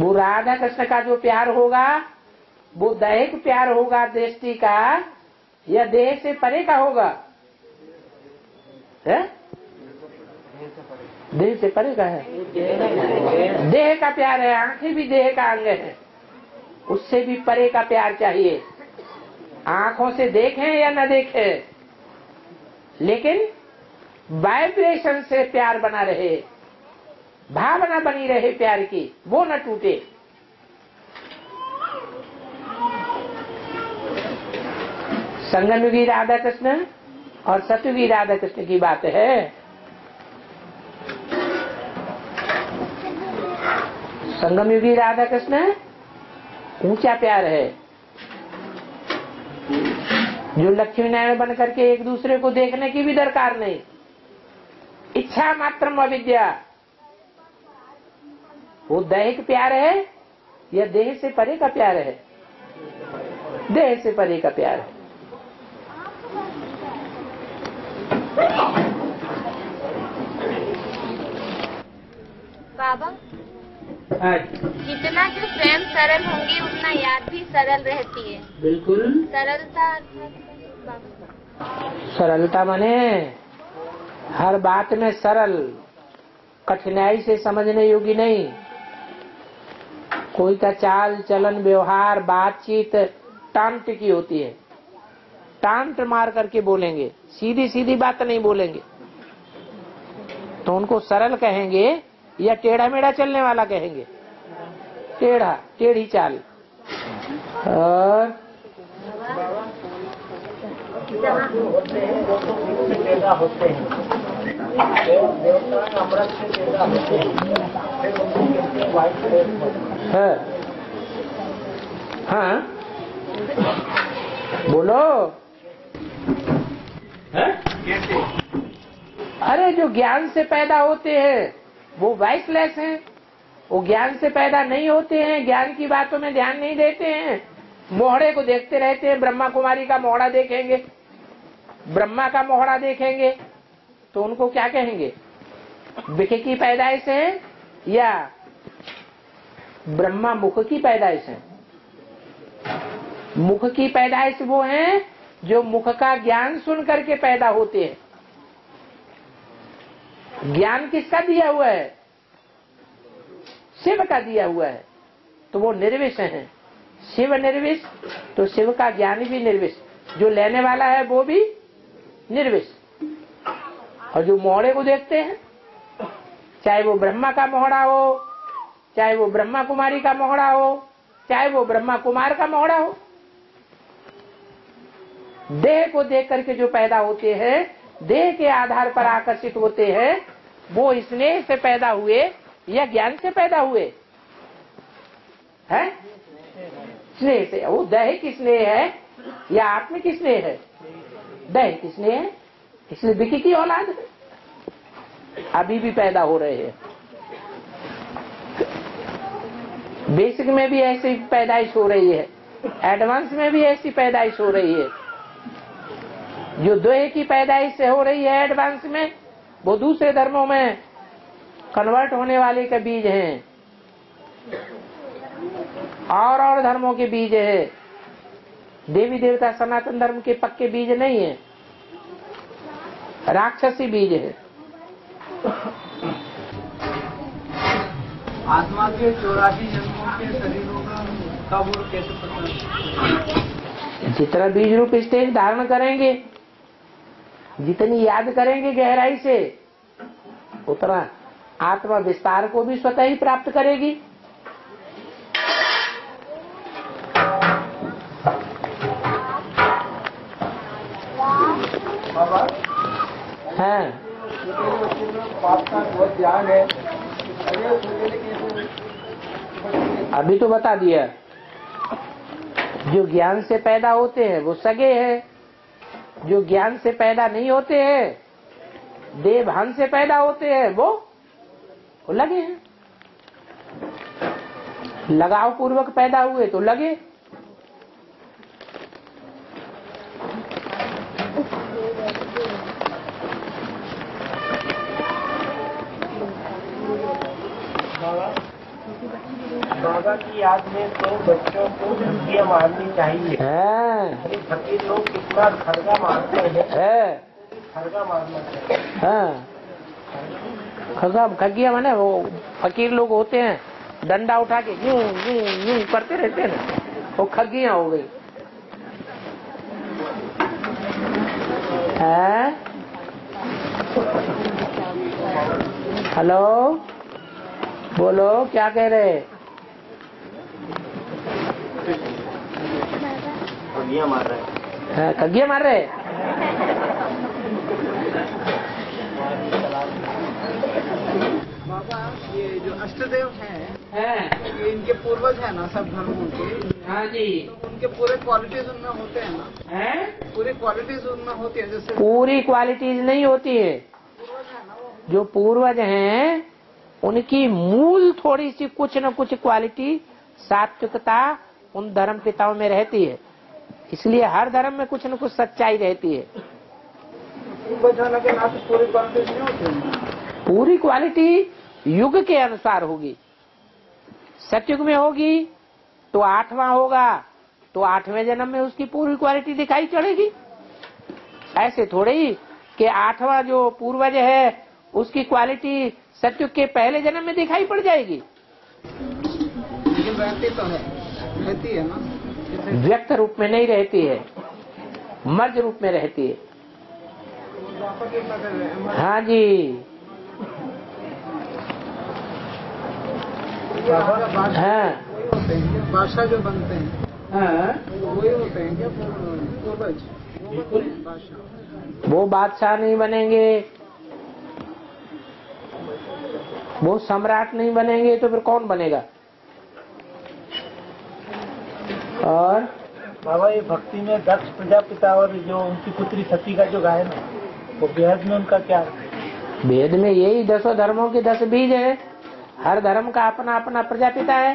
[SPEAKER 1] वो राधा कृष्ण का जो प्यार होगा, वो दैहिक प्यार होगा दृष्टि का, या देह से परे का होगा? है? देह से परे का है। देह का प्यार है, आँखें भी देह का अंग है। उससे भी परे का प्यार चाहिए। आँखों से देखें या न देखें? लेकिन वाइब्रेशन से प्यार बना रहे। भावना बनी रहे प्यार की। वो न टूटे। संगमयुगी राधा कृष्ण और सतयुगी राधा कृष्ण की बात है। संगमयुगी राधा कृष्ण, ऊँचा प्यार है। जो लक्ष्मी नारायण बनकर के एक दूसरे को देखने की भी दरकार नहीं। इच्छा मात्र अविद्या। वो दैहिक प्यार है या देह से परे का प्यार है? देह से परे का प्यार है।
[SPEAKER 5] बाबा
[SPEAKER 1] हाँ,
[SPEAKER 5] जितना जो स्वयं सरल होंगे उतना याद भी सरल रहती है।
[SPEAKER 1] बिल्कुल।
[SPEAKER 5] सरलता
[SPEAKER 1] सरलता माने? हर बात में सरल, कठिनाई से समझने योग्य नहीं। कोई का चाल, चलन, व्यवहार, बातचीत टांट की होती है। टांट मार करके बोलेंगे सीधी सीधी बात नहीं बोलेंगे। तो उनको सरल कहेंगे या टेढ़ा मेढ़ा चलने वाला कहेंगे। टेढ़ा, टेढ़ी चाल। और
[SPEAKER 2] होते हैं। हैं। हैं।
[SPEAKER 1] है हाँ? बोलो है? अरे जो ज्ञान से पैदा होते हैं वो वाइसलेस हैं। वो ज्ञान से पैदा नहीं होते हैं ज्ञान की बातों में ध्यान नहीं देते हैं। मोहड़े को देखते रहते हैं ब्रह्मा कुमारी का मोहड़ा देखेंगे। ब्रह्मा का मोहड़ा देखेंगे। तो उनको क्या कहेंगे? बिखे की पैदाइश है या ब्रह्मा मुख की पैदाइश है? मुख की पैदाइश वो है जो मुख का ज्ञान सुन करके पैदा होते हैं। ज्ञान किसका दिया हुआ है? शिव का दिया हुआ है। तो वो निर्विष है। शिव निर्विष तो शिव का ज्ञान भी निर्विष। जो लेने वाला है वो भी निर्विष। और जो मोहड़े को देखते हैं, चाहे वो ब्रह्मा का मोहड़ा हो, चाहे वो ब्रह्मा कुमारी का मोहड़ा हो, चाहे वो ब्रह्मा कुमार का मोहड़ा हो, देह को देख करके जो पैदा होते हैं, देह के आधार पर आकर्षित होते हैं, वो स्नेह से पैदा हुए या ज्ञान से पैदा हुए? है? स्नेह से। वो दैहिक स्नेह है या आत्मिक स्नेह है? दैहिक स्नेह है। इसलिए विकी की औलाद अभी भी पैदा हो रहे हैं। बेसिक में भी ऐसी पैदाइश हो रही है। एडवांस में भी ऐसी पैदाइश हो रही है। जो द्वय की पैदाइश से हो रही है एडवांस में, वो दूसरे धर्मों में कन्वर्ट होने वाले के बीज हैं। और और धर्मों के बीज है। देवी देवता सनातन धर्म के पक्के बीज नहीं है। राक्षसी बीज है।
[SPEAKER 4] आत्मा के चौरासी जन्मों के शरीरों का कैसे पता
[SPEAKER 1] जितना बीज रूप स्टेज धारण करेंगे जितनी याद करेंगे गहराई से उतना आत्मा विस्तार को भी स्वतः ही प्राप्त करेगी।
[SPEAKER 2] बाबा?
[SPEAKER 1] है। अभी तो बता दिया। जो ज्ञान से पैदा होते हैं, वो सगे हैं। जो ज्ञान से पैदा नहीं होते हैं देह भान से पैदा होते हैं, वो वो लगे हैं। लगाव पूर्वक पैदा हुए तो लगे।
[SPEAKER 2] बाबा की याद में तो बच्चों को धमकियाँ मारनी चाहिए।
[SPEAKER 1] है।
[SPEAKER 2] अरे फकीर लोग कितना खरगा मारते हैं। खरगा मारना चाहिए।
[SPEAKER 1] हाँ। खगिया माने वो फकीर लोग होते हैं डंडा उठा के यूँ यूँ यूँ करते रहते हैं ना। वो खगिया हो गई। है। हेलो? बोलो क्या कह रहे?
[SPEAKER 7] ठगियाँ मार रहे हैं।
[SPEAKER 1] हाँ, कग्गे मार रहे
[SPEAKER 4] बाबा ये जो अष्टदेव हैं
[SPEAKER 1] है।
[SPEAKER 4] ये इनके पूर्वज है ना सब धर्मों के।
[SPEAKER 1] हाँ जी।
[SPEAKER 4] तो उनके पूरे क्वालिटीज उनमें होते हैं ना।
[SPEAKER 1] हैं?
[SPEAKER 4] पूरी क्वालिटीज उनमें होती है जैसे
[SPEAKER 1] पूरी क्वालिटीज नहीं होती है। जो पूर्वज हैं उनकी मूल थोड़ी सी कुछ न कुछ क्वालिटी सात्विकता उन धर्म पिताओं में रहती है। इसलिए हर धर्म में कुछ न कुछ सच्चाई रहती है।
[SPEAKER 4] पूरी
[SPEAKER 1] क्वालिटी युग के अनुसार होगी। सतयुग में होगी तो आठवां होगा तो आठवें जन्म में उसकी पूरी क्वालिटी दिखाई चढ़ेगी। ऐसे थोड़े ही कि आठवां जो पूर्वज है, उसकी क्वालिटी सतयुग के पहले जन्म में दिखाई पड़ जाएगी।
[SPEAKER 4] तो है, रहती है ना।
[SPEAKER 1] व्यक्त रूप में नहीं रहती है मर्ज रूप में रहती है।
[SPEAKER 4] है
[SPEAKER 1] जी। हाँ।
[SPEAKER 4] हैं? भाषा जो बनते हैं
[SPEAKER 1] हाँ।
[SPEAKER 4] वही होते क्या? वो
[SPEAKER 1] बादशाह नहीं बनेंगे। वो सम्राट नहीं बनेंगे तो फिर कौन बनेगा? और?
[SPEAKER 9] बाबा ये भक्ति में दक्ष प्रजापिता और जो उनकी पुत्री सती का जो गायन है वो बेहद में उनका क्या
[SPEAKER 1] वेद में यही दसों धर्मों के दस बीज है। हर धर्म का अपना अपना प्रजापिता है।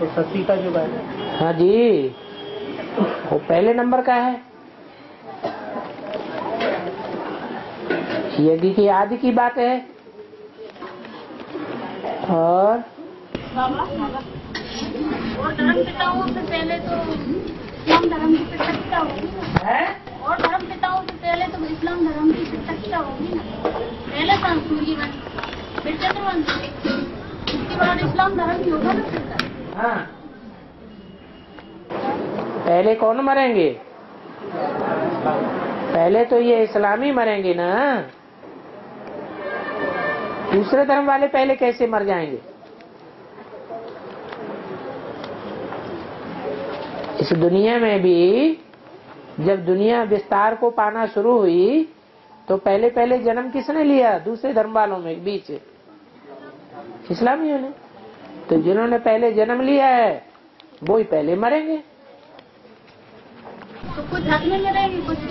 [SPEAKER 9] तो सती का जो गायन है।
[SPEAKER 1] हाँ जी। वो पहले नंबर का है। यज्ञ की आदि की बात है और
[SPEAKER 5] और धर्म पिताओं से पहले तो इस्लाम धर्म की पृथकता होगी ना और धर्म पिताओं से पहले तो इस्लाम धर्म की पृथकता होगी ना। पहले था सूर्य फिर चंद्रवंश उसके बाद इस्लाम धर्म ही होगा ना फिर
[SPEAKER 1] हाँ। पहले कौन मरेंगे? पहले तो ये इस्लामी मरेंगे ना। दूसरे धर्म वाले पहले कैसे मर जाएँगे? इस दुनिया में भी जब दुनिया विस्तार को पाना शुरू हुई तो पहले पहले जन्म किसने लिया? दूसरे धर्म वालों में बीच। इस्लामियों ने। तो जिन्होंने पहले जन्म लिया है वो ही पहले मरेंगे।
[SPEAKER 5] तो कुछ हद में मरेंगे कुछ हद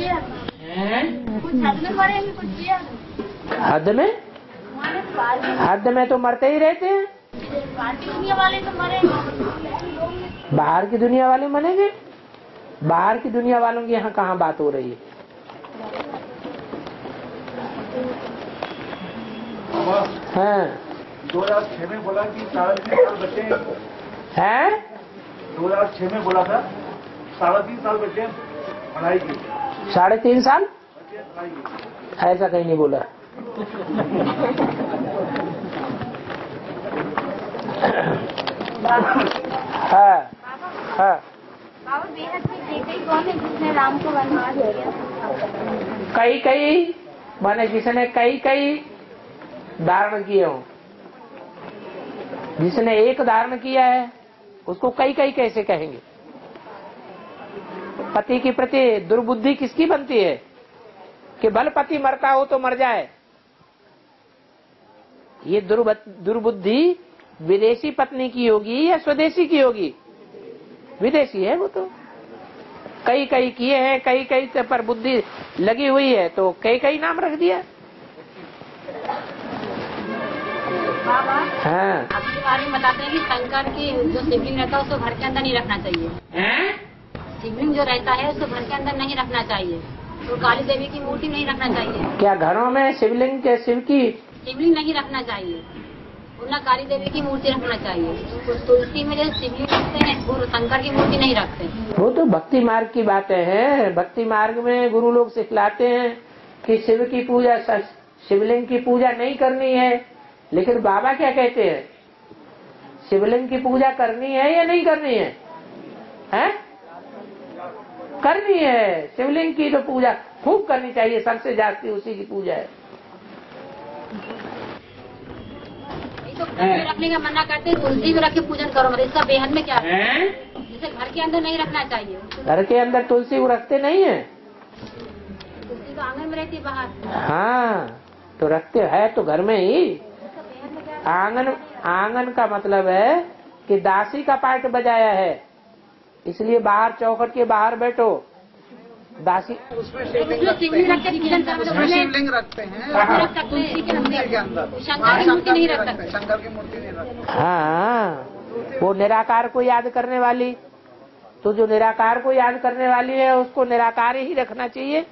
[SPEAKER 5] में। मरेंगे कुछ
[SPEAKER 1] हद में? हद में तो मरते ही रहते हैं। बाहर की दुनिया वाले मरेंगे? बाहर की दुनिया वालों की यहाँ कहाँ बात हो रही है? हाँ।
[SPEAKER 9] दो हज़ार छह में बोला कि साढ़े तीन साल बच्चे
[SPEAKER 1] है?
[SPEAKER 9] दो हज़ार छह में बोला था साढ़े तीन साल बच्चे पढ़ाई की
[SPEAKER 1] साढ़े तीन साल? ऐसा कहीं नहीं बोला। हाँ हाँ।
[SPEAKER 5] बाबा बेहद में कौन है जिसने राम को वनवास दिया
[SPEAKER 1] कई कई। माने जिसने कई कई धारण किए हो। जिसने एक धारण किया है उसको कई कई कैसे कहेंगे? पति के प्रति दुर्बुद्धि किसकी बनती है? कि बल पति मरता हो तो मर जाए। ये दुर्बुद्धि विदेशी पत्नी की होगी या स्वदेशी की होगी? विदेशी है वो तो। कई कई किए हैं कई कई से पर बुद्धि लगी हुई है तो कई कई नाम रख दिया।
[SPEAKER 5] बाबा
[SPEAKER 1] हाँ।
[SPEAKER 10] आपके बारे में बताते हैं कि शंकर की जो शिवलिंग रहता है उसको घर के अंदर नहीं रखना चाहिए। शिवलिंग जो रहता है उसको घर के अंदर नहीं रखना चाहिए। तो काली देवी की मूर्ति नहीं रखना चाहिए।
[SPEAKER 1] क्या घरों में शिवलिंग के शिव की
[SPEAKER 10] शिवलिंग नहीं रखना चाहिए। उन्हें काली देवी की मूर्ति रखना चाहिए। तुलसी में जो शिवलिंग रखते हैं, वो शंकर की मूर्ति नहीं रखते।
[SPEAKER 1] वो तो भक्ति मार्ग की बातें हैं। भक्ति मार्ग में गुरु लोग सिखलाते हैं कि शिव की पूजा शिवलिंग की पूजा नहीं करनी है। लेकिन बाबा क्या कहते हैं? शिवलिंग की पूजा करनी है या नहीं करनी है? हैं? करनी है। शिवलिंग की तो पूजा खूब करनी चाहिए। सबसे जास्ती उसी की पूजा है।
[SPEAKER 10] तो रखने का मना करते हैं, तुलसी भी रख के पूजन करो मतलब इसका बेहद में क्या है? जैसे घर के अंदर नहीं रखना चाहिए।
[SPEAKER 1] घर के अंदर तुलसी वो रखते नहीं है?
[SPEAKER 10] तुलसी तो आँगन में रहती है बाहर।
[SPEAKER 1] हाँ तो रखते है तो घर में ही।
[SPEAKER 10] में
[SPEAKER 1] आँगन आँगन का मतलब है कि दासी का पार्ट बजाया है। इसलिए बाहर चौखट के बाहर बैठो। दासी।
[SPEAKER 4] उसमें शिवलिंग रखते हैं।
[SPEAKER 10] तो
[SPEAKER 4] अंदर।
[SPEAKER 10] शंकर की मूर्ति नहीं
[SPEAKER 4] रखते। शंकर की मूर्ति
[SPEAKER 1] हाँ वो निराकार को याद करने वाली। तो जो निराकार को याद करने वाली है उसको निराकार ही रखना चाहिए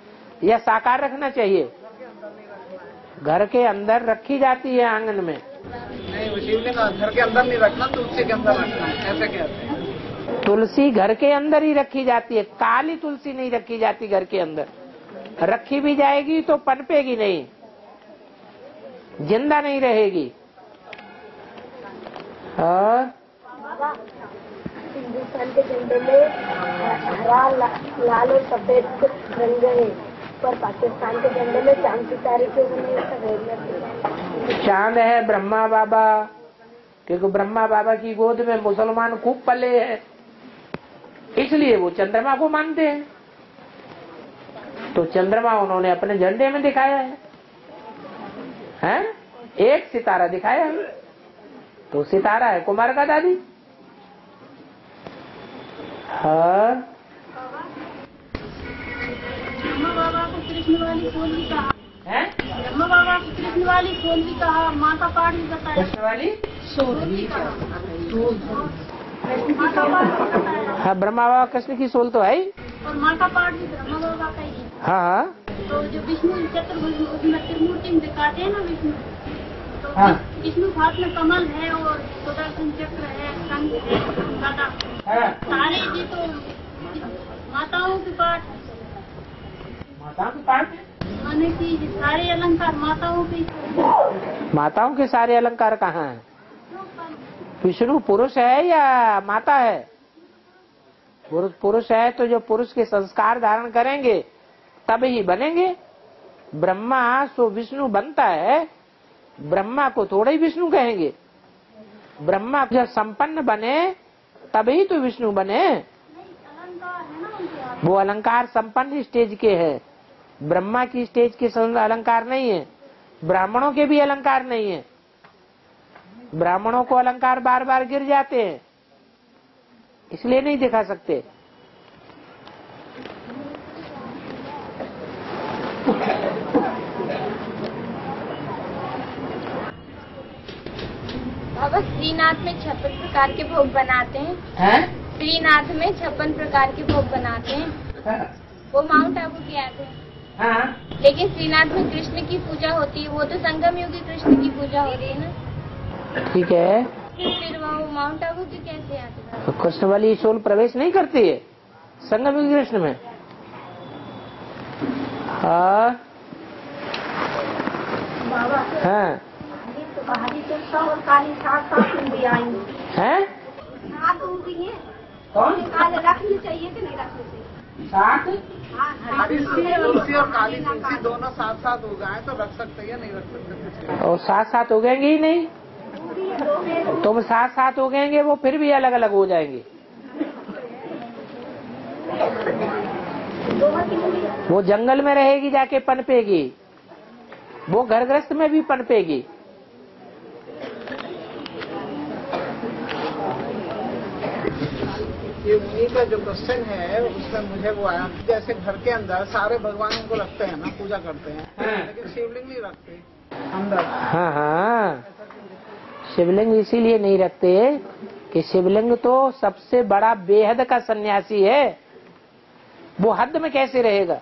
[SPEAKER 1] या साकार रखना चाहिए? घर के अंदर रखी जाती है आँगन में।
[SPEAKER 4] नहीं शिवलिंग घर के अंदर नहीं रखना तुलसी के अंदर रखना ऐसे कहते हैं।
[SPEAKER 1] तुलसी घर के अंदर ही रखी जाती है। काली तुलसी नहीं रखी जाती घर के अंदर। रखी भी जाएगी तो पनपेगी नहीं। ज़िंदा नहीं रहेगी।
[SPEAKER 5] हिंदुस्तान के झंडे में हरा ला- लाल और? सफ़ेद रंग है पर पाकिस्तान के झंडे में चाँद सितारे क्यों बने
[SPEAKER 1] चाँद है ब्रह्मा बाबा। क्योंकि ब्रह्मा बाबा की गोद में मुसलमान खूब पले हैं। इसलिए वो चंद्रमा को मानते हैं। तो चंद्रमा उन्होंने अपने झंडे में दिखाया है। हैं? एक सितारा दिखाया है। तो सितारा है कुमार का दादी। हाँ?
[SPEAKER 10] ब्रह्मा बाबा को कृष्ण वाली सोल भी कहा। बाबा को कृष्ण वाली सोल भी कहा। माँ का पाठ भी बताया।
[SPEAKER 1] कृष्ण वाली हाँ ब्रह्मा बाबा कृष्ण की सोल तो है
[SPEAKER 10] और माँ का पाठ भी ब्रह्मा बाबा का ही है।
[SPEAKER 1] हाँ
[SPEAKER 10] तो जो विष्णु चतुर्भुज उसमें त्रिमूर्ति में दिखाते हैं ना विष्णु तो
[SPEAKER 1] हाँ।
[SPEAKER 10] विष्णु हाथ में कमल है और सुदर्शन चक्र है है
[SPEAKER 1] हाँ।
[SPEAKER 10] सारे जी तो माताओं के पाठ
[SPEAKER 1] माताओं के पाठ
[SPEAKER 10] माने की सारे अलंकार माताओं के
[SPEAKER 1] माताओं के सारे अलंकार कहाँ हैं? विष्णु पुरुष है या माता है? पुरुष है तो जो पुरुष के संस्कार धारण करेंगे तब ही बनेंगे। ब्रह्मा सो विष्णु बनता है, ब्रह्मा को थोड़े ही विष्णु कहेंगे। ब्रह्मा जब संपन्न बने, तभी तो विष्णु बने। वो अलंकार संपन्न स्टेज के है। ब्रह्मा की स्टेज के अलंकार नहीं है, ब्राह्मणों के भी अलंकार नहीं है। ब्राह्मणों को अलंकार बार बार गिर जाते हैं। इसलिए नहीं दिखा सकते।
[SPEAKER 5] बाबा श्रीनाथ में छप्पन प्रकार के भोग बनाते हैं।
[SPEAKER 1] हैं?
[SPEAKER 5] श्रीनाथ में छप्पन प्रकार के भोग बनाते हैं। है? वो माउंट आबू की आते हैं।
[SPEAKER 1] हाँ।
[SPEAKER 5] लेकिन श्रीनाथ में कृष्ण की पूजा होती है। वो तो संगम युगी कृष्ण की पूजा होती है ना?
[SPEAKER 1] ठीक है।
[SPEAKER 5] फिर वो माउंट आबू की कैसे है?
[SPEAKER 1] तो कृष्ण वाली सोल प्रवेश नहीं करती है? संगम कृष्ण में। हाँ।
[SPEAKER 5] बाबा।
[SPEAKER 1] हाँ।
[SPEAKER 5] तो साथ साथ आएँगी
[SPEAKER 1] हैं?
[SPEAKER 5] साथ है।
[SPEAKER 1] कौन?
[SPEAKER 5] काले रखनी चाहिए कि नहीं रखनी चाहिए?
[SPEAKER 4] दोनों साथ साथ हो गए तो रख सकते हैं नहीं रख सकते।
[SPEAKER 1] और साथ साथ हो गएँगे ही नहीं। तुम साथ साथ हो गएँगे वो फिर भी अलग अलग हो जाएँगे। वो जंगल में रहेगी जाके पनपेगी वो घर ग्रस्त में भी पनपेगी
[SPEAKER 4] ये उन्हीं का जो क्वेश्चन है उसमें मुझे वो आया। जैसे घर के अंदर सारे भगवानों को रखते हैं ना पूजा करते हैं। लेकिन शिवलिंग नहीं रखते। अंदर।
[SPEAKER 1] हाँ हाँ। शिवलिंग इसीलिए नहीं रखते कि शिवलिंग तो सबसे बड़ा बेहद का सन्यासी है। वो हद में कैसे रहेगा?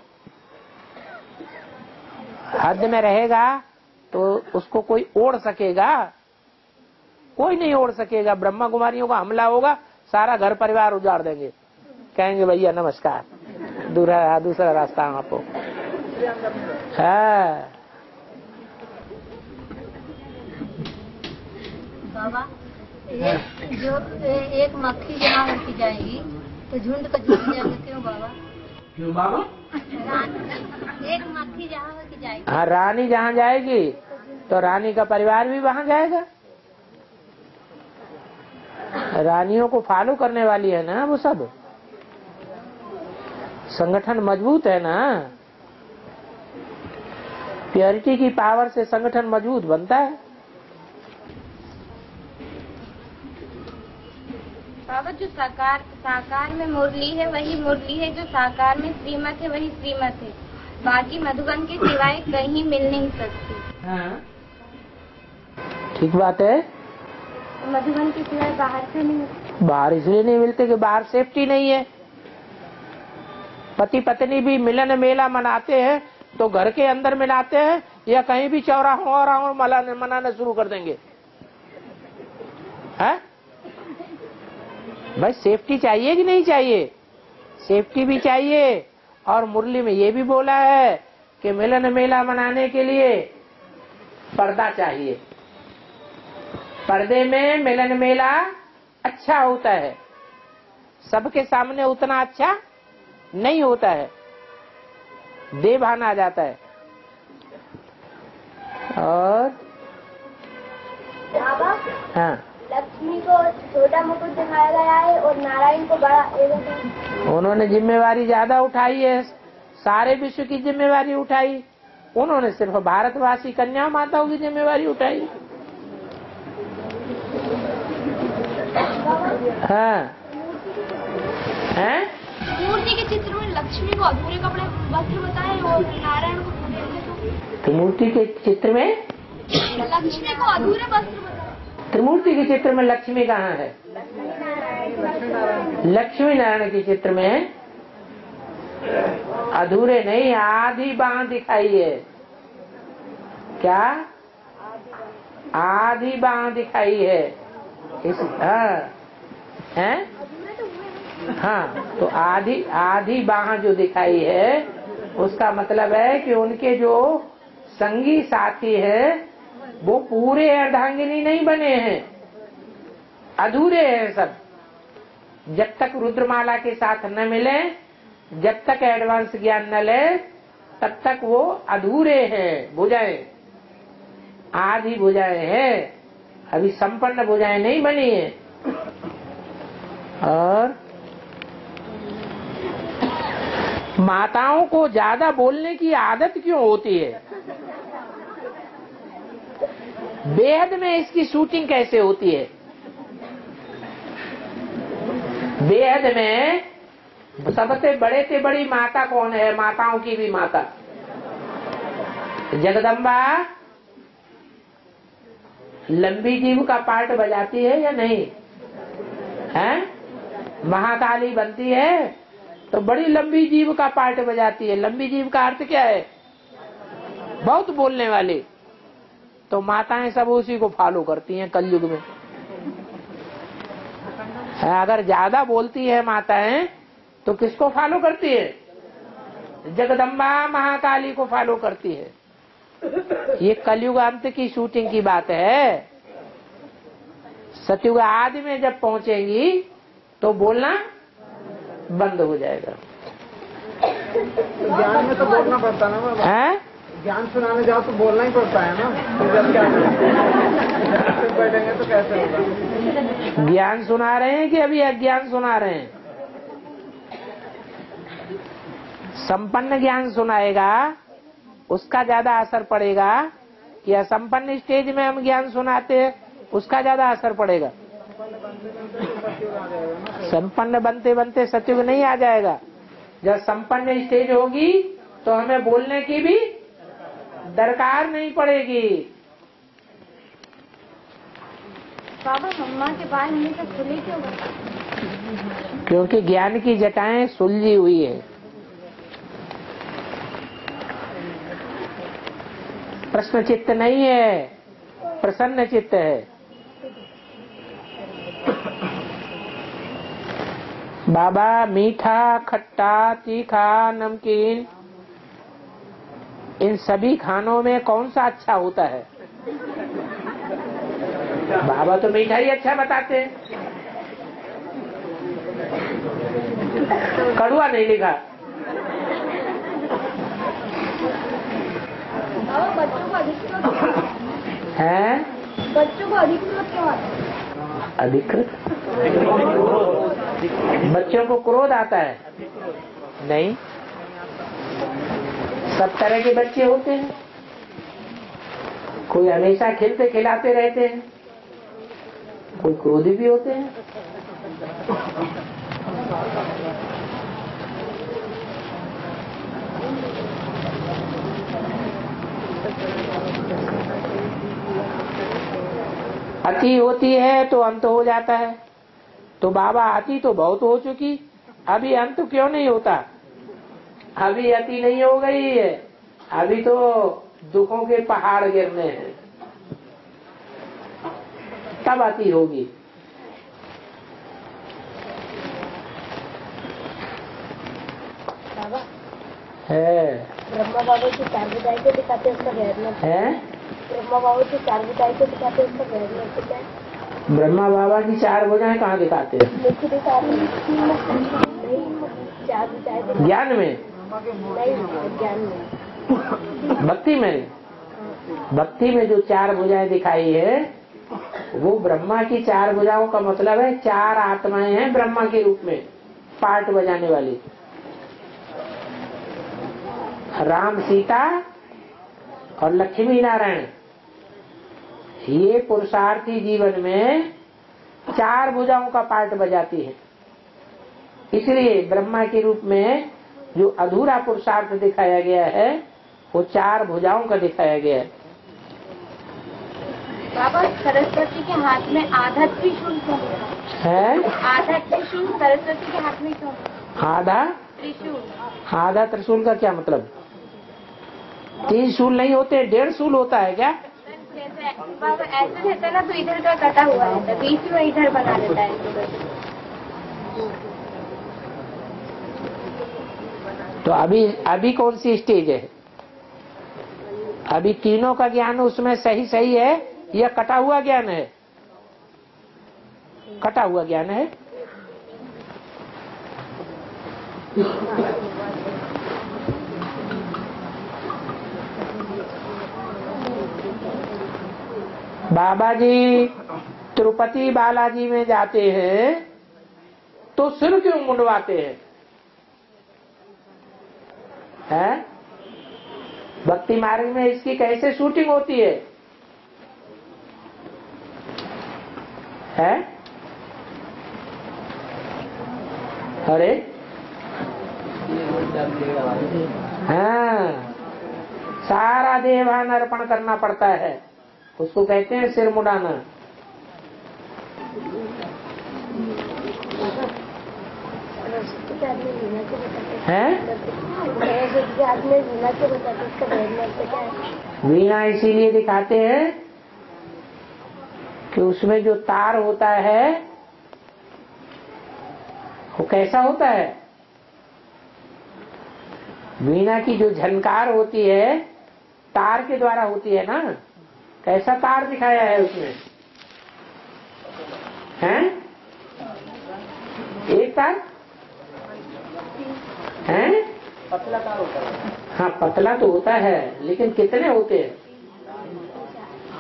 [SPEAKER 1] हद में रहेगा तो उसको कोई ओढ़ सकेगा? कोई नहीं ओढ़ सकेगा। ब्रह्मा कुमारियों का हमला होगा, सारा घर परिवार उजाड़ देंगे। कहेंगे, भैया, नमस्कार। दूसरा दूसरा रास्ता आपको। हाँ।
[SPEAKER 10] बाबा ये जो एक मक्खी जहाँ रखी जाएगी तो झुंड का झुंड जाएगा क्यों बाबा?
[SPEAKER 1] क्यों बाबा?
[SPEAKER 10] एक मक्खी जहाँ जाएगी।
[SPEAKER 1] हाँ रानी जहाँ जाएगी तो रानी का परिवार भी वहाँ जाएगा। रानियों को फॉलो करने वाली है ना वो सब? संगठन मज़बूत है ना? प्योरिटी की पावर से संगठन मज़बूत बनता है।
[SPEAKER 5] बाबा जो साकार साकार में मुरली है वही मुरली है जो साकार में श्रीमत है वही श्रीमत है। बाकी मधुबन के सिवाय कहीं मिल नहीं सकती।
[SPEAKER 1] हाँ। ठीक बात है?
[SPEAKER 5] मधुबन के सिवाय बाहर से नहीं मिलती।
[SPEAKER 1] बाहर इसलिए नहीं मिलते कि बाहर सेफ्टी नहीं है। पति पत्नी भी मिलन मेला मनाते हैं तो घर के अंदर मिलाते हैं या कहीं भी चौराहों और मनाने मनाना शुरू कर देंगे। है? भाई सेफ्टी चाहिए कि नहीं चाहिए? सेफ्टी भी चाहिए। और मुरली में ये भी बोला है कि मिलन मेला मनाने के लिए पर्दा चाहिए। पर्दे में मिलन मेला अच्छा होता है। सबके सामने उतना अच्छा नहीं होता है। देभान आ जाता है। और हाँ।
[SPEAKER 5] लक्ष्मी को छोटा मुकुट दिखाया गया है और नारायण को बड़ा
[SPEAKER 1] उन्होंने जिम्मेवारी ज़्यादा उठाई है। सारे विश्व की जिम्मेवारी उठाई। उन्होंने सिर्फ़ भारतवासी कन्या माताओं की जिम्मेवारी उठाई। हाँ। हैं?
[SPEAKER 5] मूर्ति के चित्र में लक्ष्मी को अधूरे कपड़े वस्त्र बताए और नारायण को पूरे
[SPEAKER 1] त्रिमूर्ति के चित्र में?
[SPEAKER 5] लक्ष्मी को अधूरे वस्त्र बताए।
[SPEAKER 1] त्रिमूर्ति के चित्र में लक्ष्मी कहाँ है? लक्ष्मी नारायण के चित्र में अधूरे नहीं, आधी बाह दिखाई है। क्या? आधी बाह दिखाई है। इस हाँ। हैं? हाँ तो आधी आधी बाह जो दिखाई है, उसका मतलब है कि उनके जो संगी साथी है वो पूरे अर्धांगिनी नहीं बने हैं। अधूरे हैं सब। जब तक रुद्रमाला के साथ न मिले, जब तक एडवांस ज्ञान न ले, तब तक वो अधूरे हैं, भुजाएँ। आधी भुजाएँ हैं, अभी संपन्न भुजाएँ नहीं बनी है। और माताओं को ज़्यादा बोलने की आदत क्यों होती है? बेहद में इसकी शूटिंग कैसे होती है? बेहद में सबसे बड़े से बड़ी माता कौन है? माताओं की भी माता। जगदम्बा, लंबी जीव का पार्ट बजाती है या नहीं? है? महाकाली बनती है तो बड़ी लंबी जीव का पार्ट बजाती है। लंबी जीव का अर्थ क्या है? बहुत बोलने वाले। तो माताएँ सब उसी को फॉलो करती हैं कलयुग में। अगर ज़्यादा बोलती है माताएँ तो किसको फॉलो करती है? जगदम्बा महाकाली को फॉलो करती है। ये कलयुग अंत की शूटिंग की बात है। सतयुग आदि में जब पहुंचेंगी तो बोलना बंद हो जाएगा।
[SPEAKER 4] ज्ञान में तो बोलना पड़ता ना
[SPEAKER 1] है?
[SPEAKER 4] ज्ञान सुनाने जाओ तो बोलना ही पड़ता है ना। तो बैठेंगे तो कैसे होगा?
[SPEAKER 1] ज्ञान सुना रहे हैं कि अभी अज्ञान सुना रहे हैं? संपन्न ज्ञान सुनाएगा, उसका ज़्यादा असर पड़ेगा या संपन्न स्टेज में हम ज्ञान सुनाते हैं, उसका ज़्यादा असर पड़ेगा। संपन्न बनते बनते सचिव नहीं आ जाएगा। जब संपन्न स्टेज होगी तो हमें बोलने की भी दरकार नहीं पड़ेगी।
[SPEAKER 5] बाबा मम्मा के बाल हमेशा खुले क्यों
[SPEAKER 1] क्योंकि ज्ञान की जटाएँ सुलझी हुई है। प्रश्न चित्त नहीं है प्रसन्न चित्त है। बाबा मीठा खट्टा तीखा नमकीन। इन सभी खानों में कौन सा अच्छा होता है? बाबा तो मीठा ही अच्छा बताते हैं। कड़ुआ नहीं लिखा।
[SPEAKER 5] बच्चों को अधिक
[SPEAKER 1] है?
[SPEAKER 5] बच्चों को अधिकृत क्यों
[SPEAKER 1] अधिकृत? बच्चों को क्रोध आता है। नहीं? सब तरह के बच्चे होते हैं। कोई हमेशा खेलते खिलाते रहते हैं। कोई क्रोधी भी होते हैं। अति होती है तो अंत हो जाता है। तो बाबा अति तो बहुत हो चुकी। अभी अंत क्यों नहीं होता? अभी अति नहीं हो गई है। अभी तो दुखों के पहाड़ गिरने हैं। तब अति होगी।
[SPEAKER 11] बाबा
[SPEAKER 1] है।
[SPEAKER 11] ब्रह्मा बाबा की चार बुदाई को दिखाते हैं उसका
[SPEAKER 1] है?
[SPEAKER 11] ब्रह्मा बाबा की चार को दिखाते हैं उसका
[SPEAKER 1] ब्रह्मा बाबा की चार भुजाएँ कहाँ दिखाते हैं। ज्ञान में? भक्ति में? भक्ति में जो चार भुजाएँ दिखाई है वो ब्रह्मा की चार भुजाओं का मतलब है चार आत्माएँ हैं ब्रह्मा के रूप में पार्ट बजाने वाली। राम सीता और लक्ष्मी नारायण ये पुरुषार्थी जीवन में चार भुजाओं का पार्ट बजाती है। इसलिए ब्रह्मा के रूप में जो अधूरा पुरुषार्थ दिखाया गया है वो चार भुजाओं का दिखाया गया है।
[SPEAKER 5] बाबा सरस्वती के हाथ में आधा त्रिशूल क्यों है? आधा त्रिशूल सरस्वती के हाथ में क्यों
[SPEAKER 1] आधा?
[SPEAKER 5] त्रिशूल।
[SPEAKER 1] आधा त्रिशूल का क्या मतलब? तीन शूल नहीं होते डेढ़ शूल होता है क्या?
[SPEAKER 5] बाबा ऐसे रहता है ना तो इधर का कटा हुआ है बीच में इधर बना देता है।
[SPEAKER 1] तो अभी अभी कौन सी स्टेज है? अभी तीनों का ज्ञान उसमें सही सही है? या कटा हुआ ज्ञान है? कटा हुआ ज्ञान है। बाबा जी, तिरुपति बालाजी में जाते हैं तो सिर क्यों मुंडवाते हैं? है? भक्ति मार्ग में इसकी कैसे शूटिंग होती है? है? अरे? हाँ। सारा देवान अर्पण करना पड़ता है। उसको कहते हैं सिर मुड़ाना। है?
[SPEAKER 11] वीणा
[SPEAKER 1] इसीलिए दिखाते हैं कि उसमें जो तार होता है, वो कैसा होता है? वीणा की जो झनकार होती है, तार के द्वारा होती है ना? कैसा तार दिखाया है उसमें हैं? एक तार? हैं?
[SPEAKER 2] पतला तार होता है।
[SPEAKER 1] हाँ पतला तो होता है लेकिन कितने होते हैं?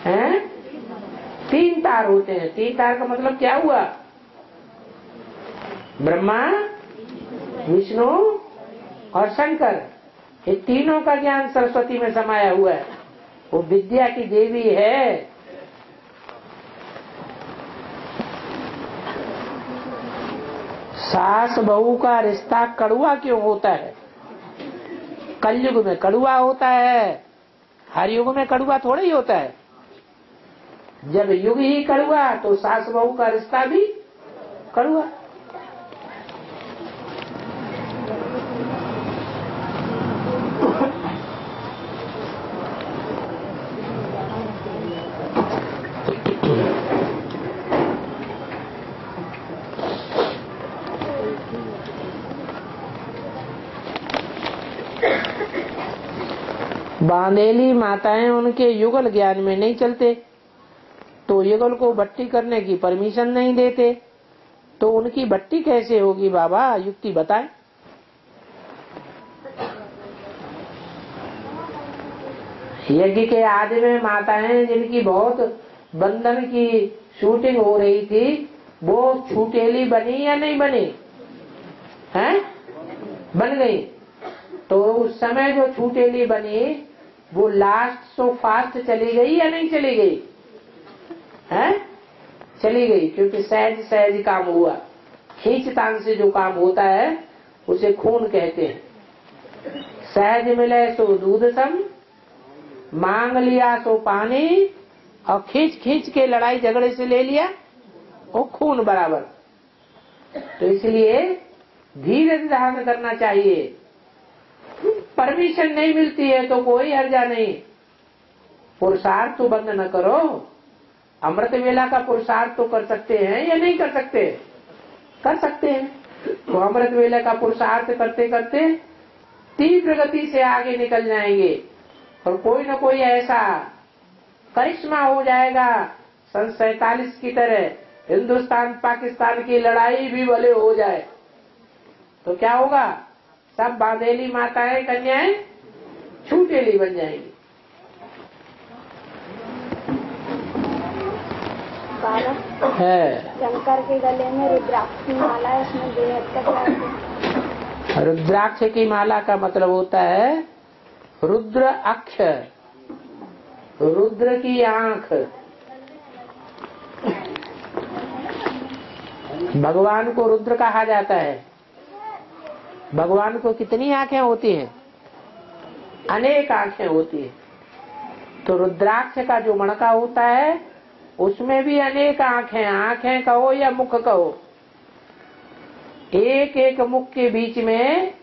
[SPEAKER 1] हैं? तीन तार होते हैं। तीन तार का मतलब क्या हुआ? ब्रह्मा विष्णु और शंकर। ये तीनों का ज्ञान सरस्वती में समाया हुआ है। वो विद्या की देवी है। सास बहू का रिश्ता कड़ुआ क्यों होता है? कलयुग में कड़ुआ होता है हर युग में कड़ुआ थोड़ा ही होता है। जब युग ही कड़ुआ तो सास बहू का रिश्ता भी कड़ुआ। बांदेली माताएँ उनके युगल ज्ञान में नहीं चलते। तो युगल को भट्टी करने की परमिशन नहीं देते। तो उनकी भट्टी कैसे होगी बाबा? युक्ति बताएँ। यज्ञ के आदि में माताएँ जिनकी बहुत बंधन की शूटिंग हो रही थी, वो छूटेली बनी या नहीं बनी? हैं? बन गई। तो उस समय जो छूटेली बनी वो लास्ट सो फास्ट चली गई या नहीं चली गई? हैं? चली गई, क्योंकि सहज सहज काम हुआ। खींचतान से जो काम होता है, उसे खून कहते हैं। सहज मिले सो दूध सम, मांग लिया सो पानी, और खींच खींच के लड़ाई झगड़े से ले लिया वो खून बराबर। तो इसलिए धीरज धारण करना चाहिए। परमिशन नहीं मिलती है तो कोई हर्जा नहीं। पुरुषार्थ तो बंद न करो। अमृत वेला का पुरुषार्थ तो कर सकते हैं या नहीं कर सकते? कर सकते हैं। तो अमृत वेला का पुरुषार्थ करते करते तीव्र गति से आगे निकल जाएँगे। और कोई न कोई ऐसा करिश्मा हो जाएगा। सन सैतालीस की तरह हिंदुस्तान, पाकिस्तान की लड़ाई भी भले हो जाए। तो क्या होगा? सब बांधेली माताएँ कन्याएँ छूटेली बन जाएँगी। है।
[SPEAKER 11] शंकर के गले में रुद्राक्ष की माला है उसमें बेहद का
[SPEAKER 1] रुद्राक्ष की माला का मतलब होता है रुद्र अक्ष रुद्र की आँख। भगवान को रुद्र कहा जाता है। भगवान को कितनी आँखें होती हैं? अनेक आँखें होती हैं। तो रुद्राक्ष का जो मणका होता है, उसमें भी अनेक आँखें आँखें कहो या मुख कहो। एक एक मुख के बीच में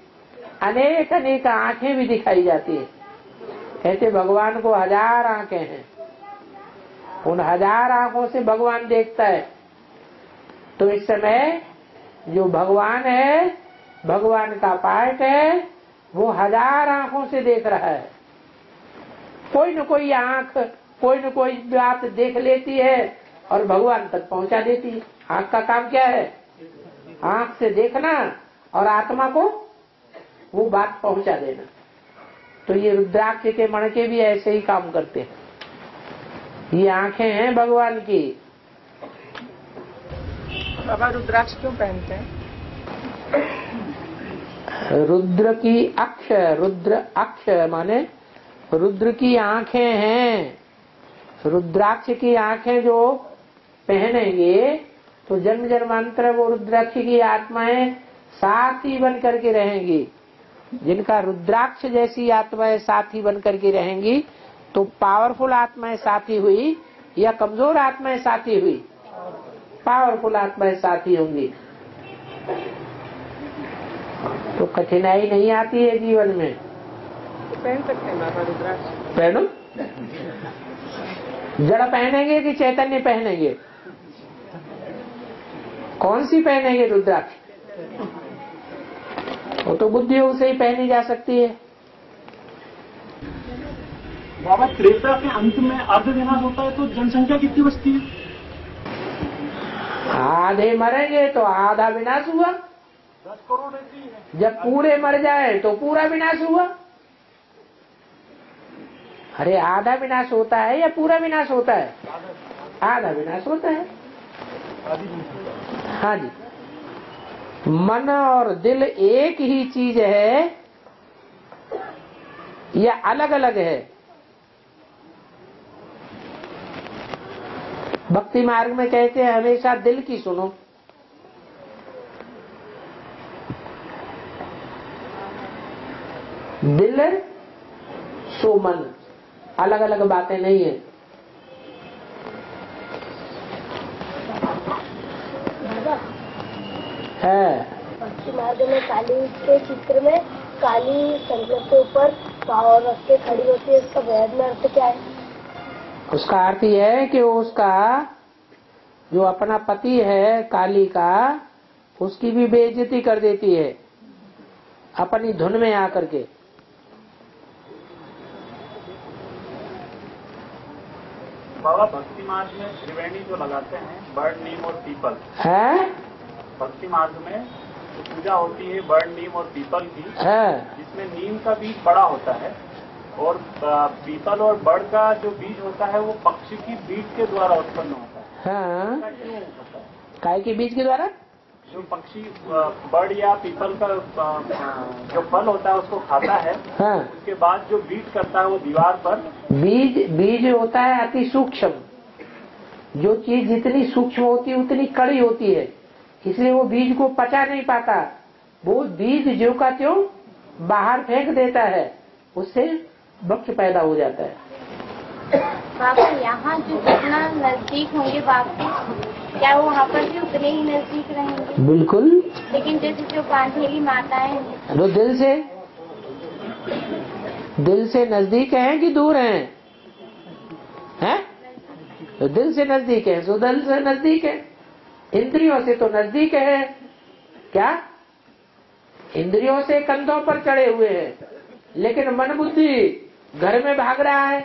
[SPEAKER 1] अनेक अनेक आँखें भी दिखाई जाती है। कहते भगवान को हज़ार आँखें हैं। उन हज़ार आँखों से भगवान देखता है। तो इस समय जो भगवान है भगवान का पाठ है, वो हज़ार आँखों से देख रहा है। कोई न कोई आँख, कोई न कोई बात देख लेती है और भगवान तक पहुँचा देती है। आँख का काम क्या है? आँख से देखना और आत्मा को वो बात पहुँचा देना। तो ये रुद्राक्ष के मणके भी ऐसे ही काम करते हैं। ये आँखें हैं भगवान की।
[SPEAKER 2] बाबा रुद्राक्ष क्यों पहनते हैं?
[SPEAKER 1] रुद्र की अक्ष रुद्र अक्ष माने रुद्र की आँखें हैं। रुद्राक्ष की आँखें जो पहनेंगे तो जन्म जन्मांतर वो रुद्राक्ष की आत्माएँ साथी बन करके रहेंगी। जिनका रुद्राक्ष जैसी आत्माएँ साथी बन करके रहेंगी तो पावरफुल आत्माएँ साथी हुई या कमज़ोर आत्माएँ साथी हुई? पावरफुल आत्माएँ साथी होंगी। तो कठिनाई नहीं आती है जीवन में।
[SPEAKER 2] पहन सकते हैं बाबा रुद्राक्ष।
[SPEAKER 1] पहनो? जड़ पहनेंगे कि चैतन्य पहनेंगे? कौन सी पहनेंगे रुद्राक्ष? वो तो बुद्धि योग से ही पहनी जा सकती है।
[SPEAKER 8] बाबा त्रेता के अंत में अर्ध विनाश होता है तो जनसंख्या कितनी बचती है?
[SPEAKER 1] आधे मरेंगे तो आधा विनाश हुआ।
[SPEAKER 8] दस करोड़
[SPEAKER 1] जब पूरे मर जाए तो पूरा विनाश हुआ। अरे आधा विनाश होता है या पूरा विनाश होता है? आधा विनाश होता है। हाँ। जी। मन और दिल एक ही चीज़ है या अलग अलग है? भक्ति मार्ग में कहते हैं हमेशा दिल की सुनो दिल सो मन अलग अलग बातें नहीं है। है।
[SPEAKER 11] मार्ग में काली के चित्र में काली संकट के ऊपर पावर रख के खड़ी होती है उसका वेद में अर्थ क्या है?
[SPEAKER 1] उसका अर्थ यह है कि उसका जो अपना पति है काली का उसकी भी बेइज्जती कर देती है। अपनी धुन में आकर के।
[SPEAKER 8] बाबा भक्ति मार्ग में त्रिवेणी जो लगाते हैं बर्ड नीम और पीपल।
[SPEAKER 1] है?
[SPEAKER 8] भक्ति मार्ग में जो पूजा होती है बर्ड नीम और पीपल की
[SPEAKER 1] है।
[SPEAKER 8] जिसमें नीम का बीज बड़ा होता है और पीपल और बर्ड का जो बीज होता है वो पक्षी की बीज के द्वारा उत्पन्न होता है।
[SPEAKER 1] है? काय के बीज के द्वारा?
[SPEAKER 8] जो पक्षी बर्ड या पीपल का जो फल होता है उसको खाता है।
[SPEAKER 1] हाँ।
[SPEAKER 8] उसके बाद जो बीट करता है वो दीवार पर।
[SPEAKER 1] बीज बीज होता है अति सूक्ष्म। जो चीज़ जितनी सूक्ष्म होती है उतनी कड़ी होती है। इसलिए वो बीज को पचा नहीं पाता। वो बीज जो का त्यों बाहर फेंक देता है उससे वृक्ष पैदा हो जाता है।
[SPEAKER 5] बाबा यहाँ जो जितना नज़दीक होंगे बापू क्या वो वहाँ पर भी उतने ही नज़दीक रहेंगे?
[SPEAKER 1] बिल्कुल।
[SPEAKER 5] लेकिन जैसे जो बांधेली माता है
[SPEAKER 1] तो दिल से दिल से नज़दीक है कि दूर है? हैं? तो दिल से नज़दीक है तो दिल से नज़दीक है इंद्रियों से तो नज़दीक है। क्या? इंद्रियों से कंधों पर चढ़े हुए हैं। लेकिन मन बुद्धि घर में भाग रहा है।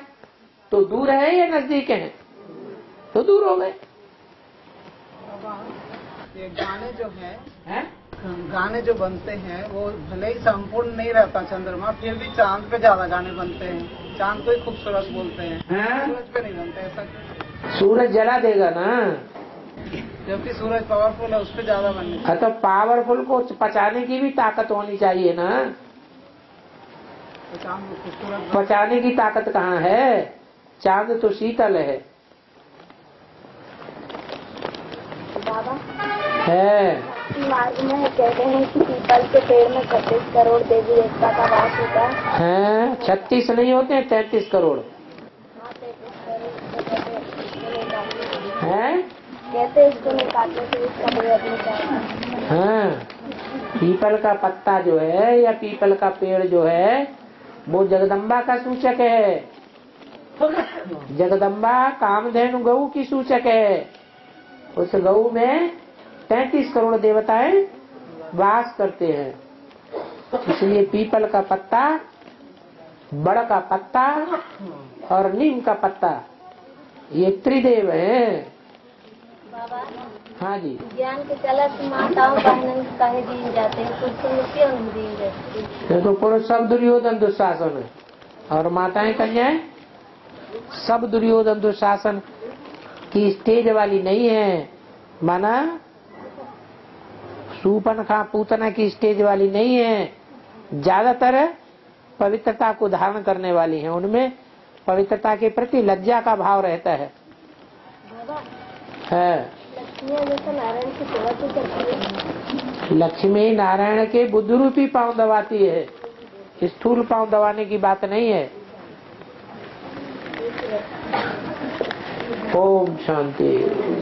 [SPEAKER 1] तो दूर है या नज़दीक है? तो दूर हो गए।
[SPEAKER 4] गाने जो है
[SPEAKER 1] हैं?
[SPEAKER 4] गाने जो बनते हैं वो भले ही संपूर्ण नहीं रहता चंद्रमा फिर भी चाँद पे ज़्यादा गाने बनते हैं। चाँद को ही खूबसूरत बोलते हैं।
[SPEAKER 1] हैं?
[SPEAKER 4] सूरज पे नहीं बनते ऐसा
[SPEAKER 1] सूरज जला देगा ना।
[SPEAKER 4] जबकि सूरज पावरफुल है उस पर ज़्यादा बनने
[SPEAKER 1] हाँ तो पावरफुल को पचाने की भी ताकत होनी चाहिए ना।
[SPEAKER 4] तो
[SPEAKER 1] पचाने की ताकत कहाँ है? चाँद तो शीतल है।
[SPEAKER 11] बाबा
[SPEAKER 1] है।
[SPEAKER 11] में कहते हैं कि पीपल के पेड़ में छत्तीस करोड़ देवी देवता का वास होता है।
[SPEAKER 1] हैं छत्तीस नहीं होते हैं तैतीस करोड़।
[SPEAKER 11] हाँ, 33 करोड़
[SPEAKER 1] हैं
[SPEAKER 11] कहते इसको से
[SPEAKER 1] हाँ। पीपल का पत्ता जो है या पीपल का पेड़ जो है वो जगदम्बा का सूचक है। जगदम्बा कामधेनु गऊ की सूचक है। उस गऊ में तैतीस करोड़ देवताएँ वास करते हैं। इसलिए पीपल का पत्ता बड़ का पत्ता और नीम का पत्ता ये त्रिदेव है।
[SPEAKER 11] बाबा
[SPEAKER 1] हाँ जी।
[SPEAKER 11] ज्ञान के चलत माताओं का आनंद कहे दिए जाते हैं? कुछ तो
[SPEAKER 1] तो पुरुष सब दुर्योधन दुशासन है। और माताएँ कन्याएँ? सब दुर्योधन दुशासन की स्टेज वाली नहीं है। माना? सूपन खा पूतना की स्टेज वाली नहीं है। ज़्यादातर पवित्रता को धारण करने वाली है। उनमें पवित्रता के प्रति लज्जा का भाव रहता है। है।
[SPEAKER 11] लक्ष्मी नारायण की है?
[SPEAKER 1] लक्ष्मी नारायण के बुद्ध रूपी पाँव दबाती है। स्थूल पाँव दबाने की बात नहीं है। ओम शांति।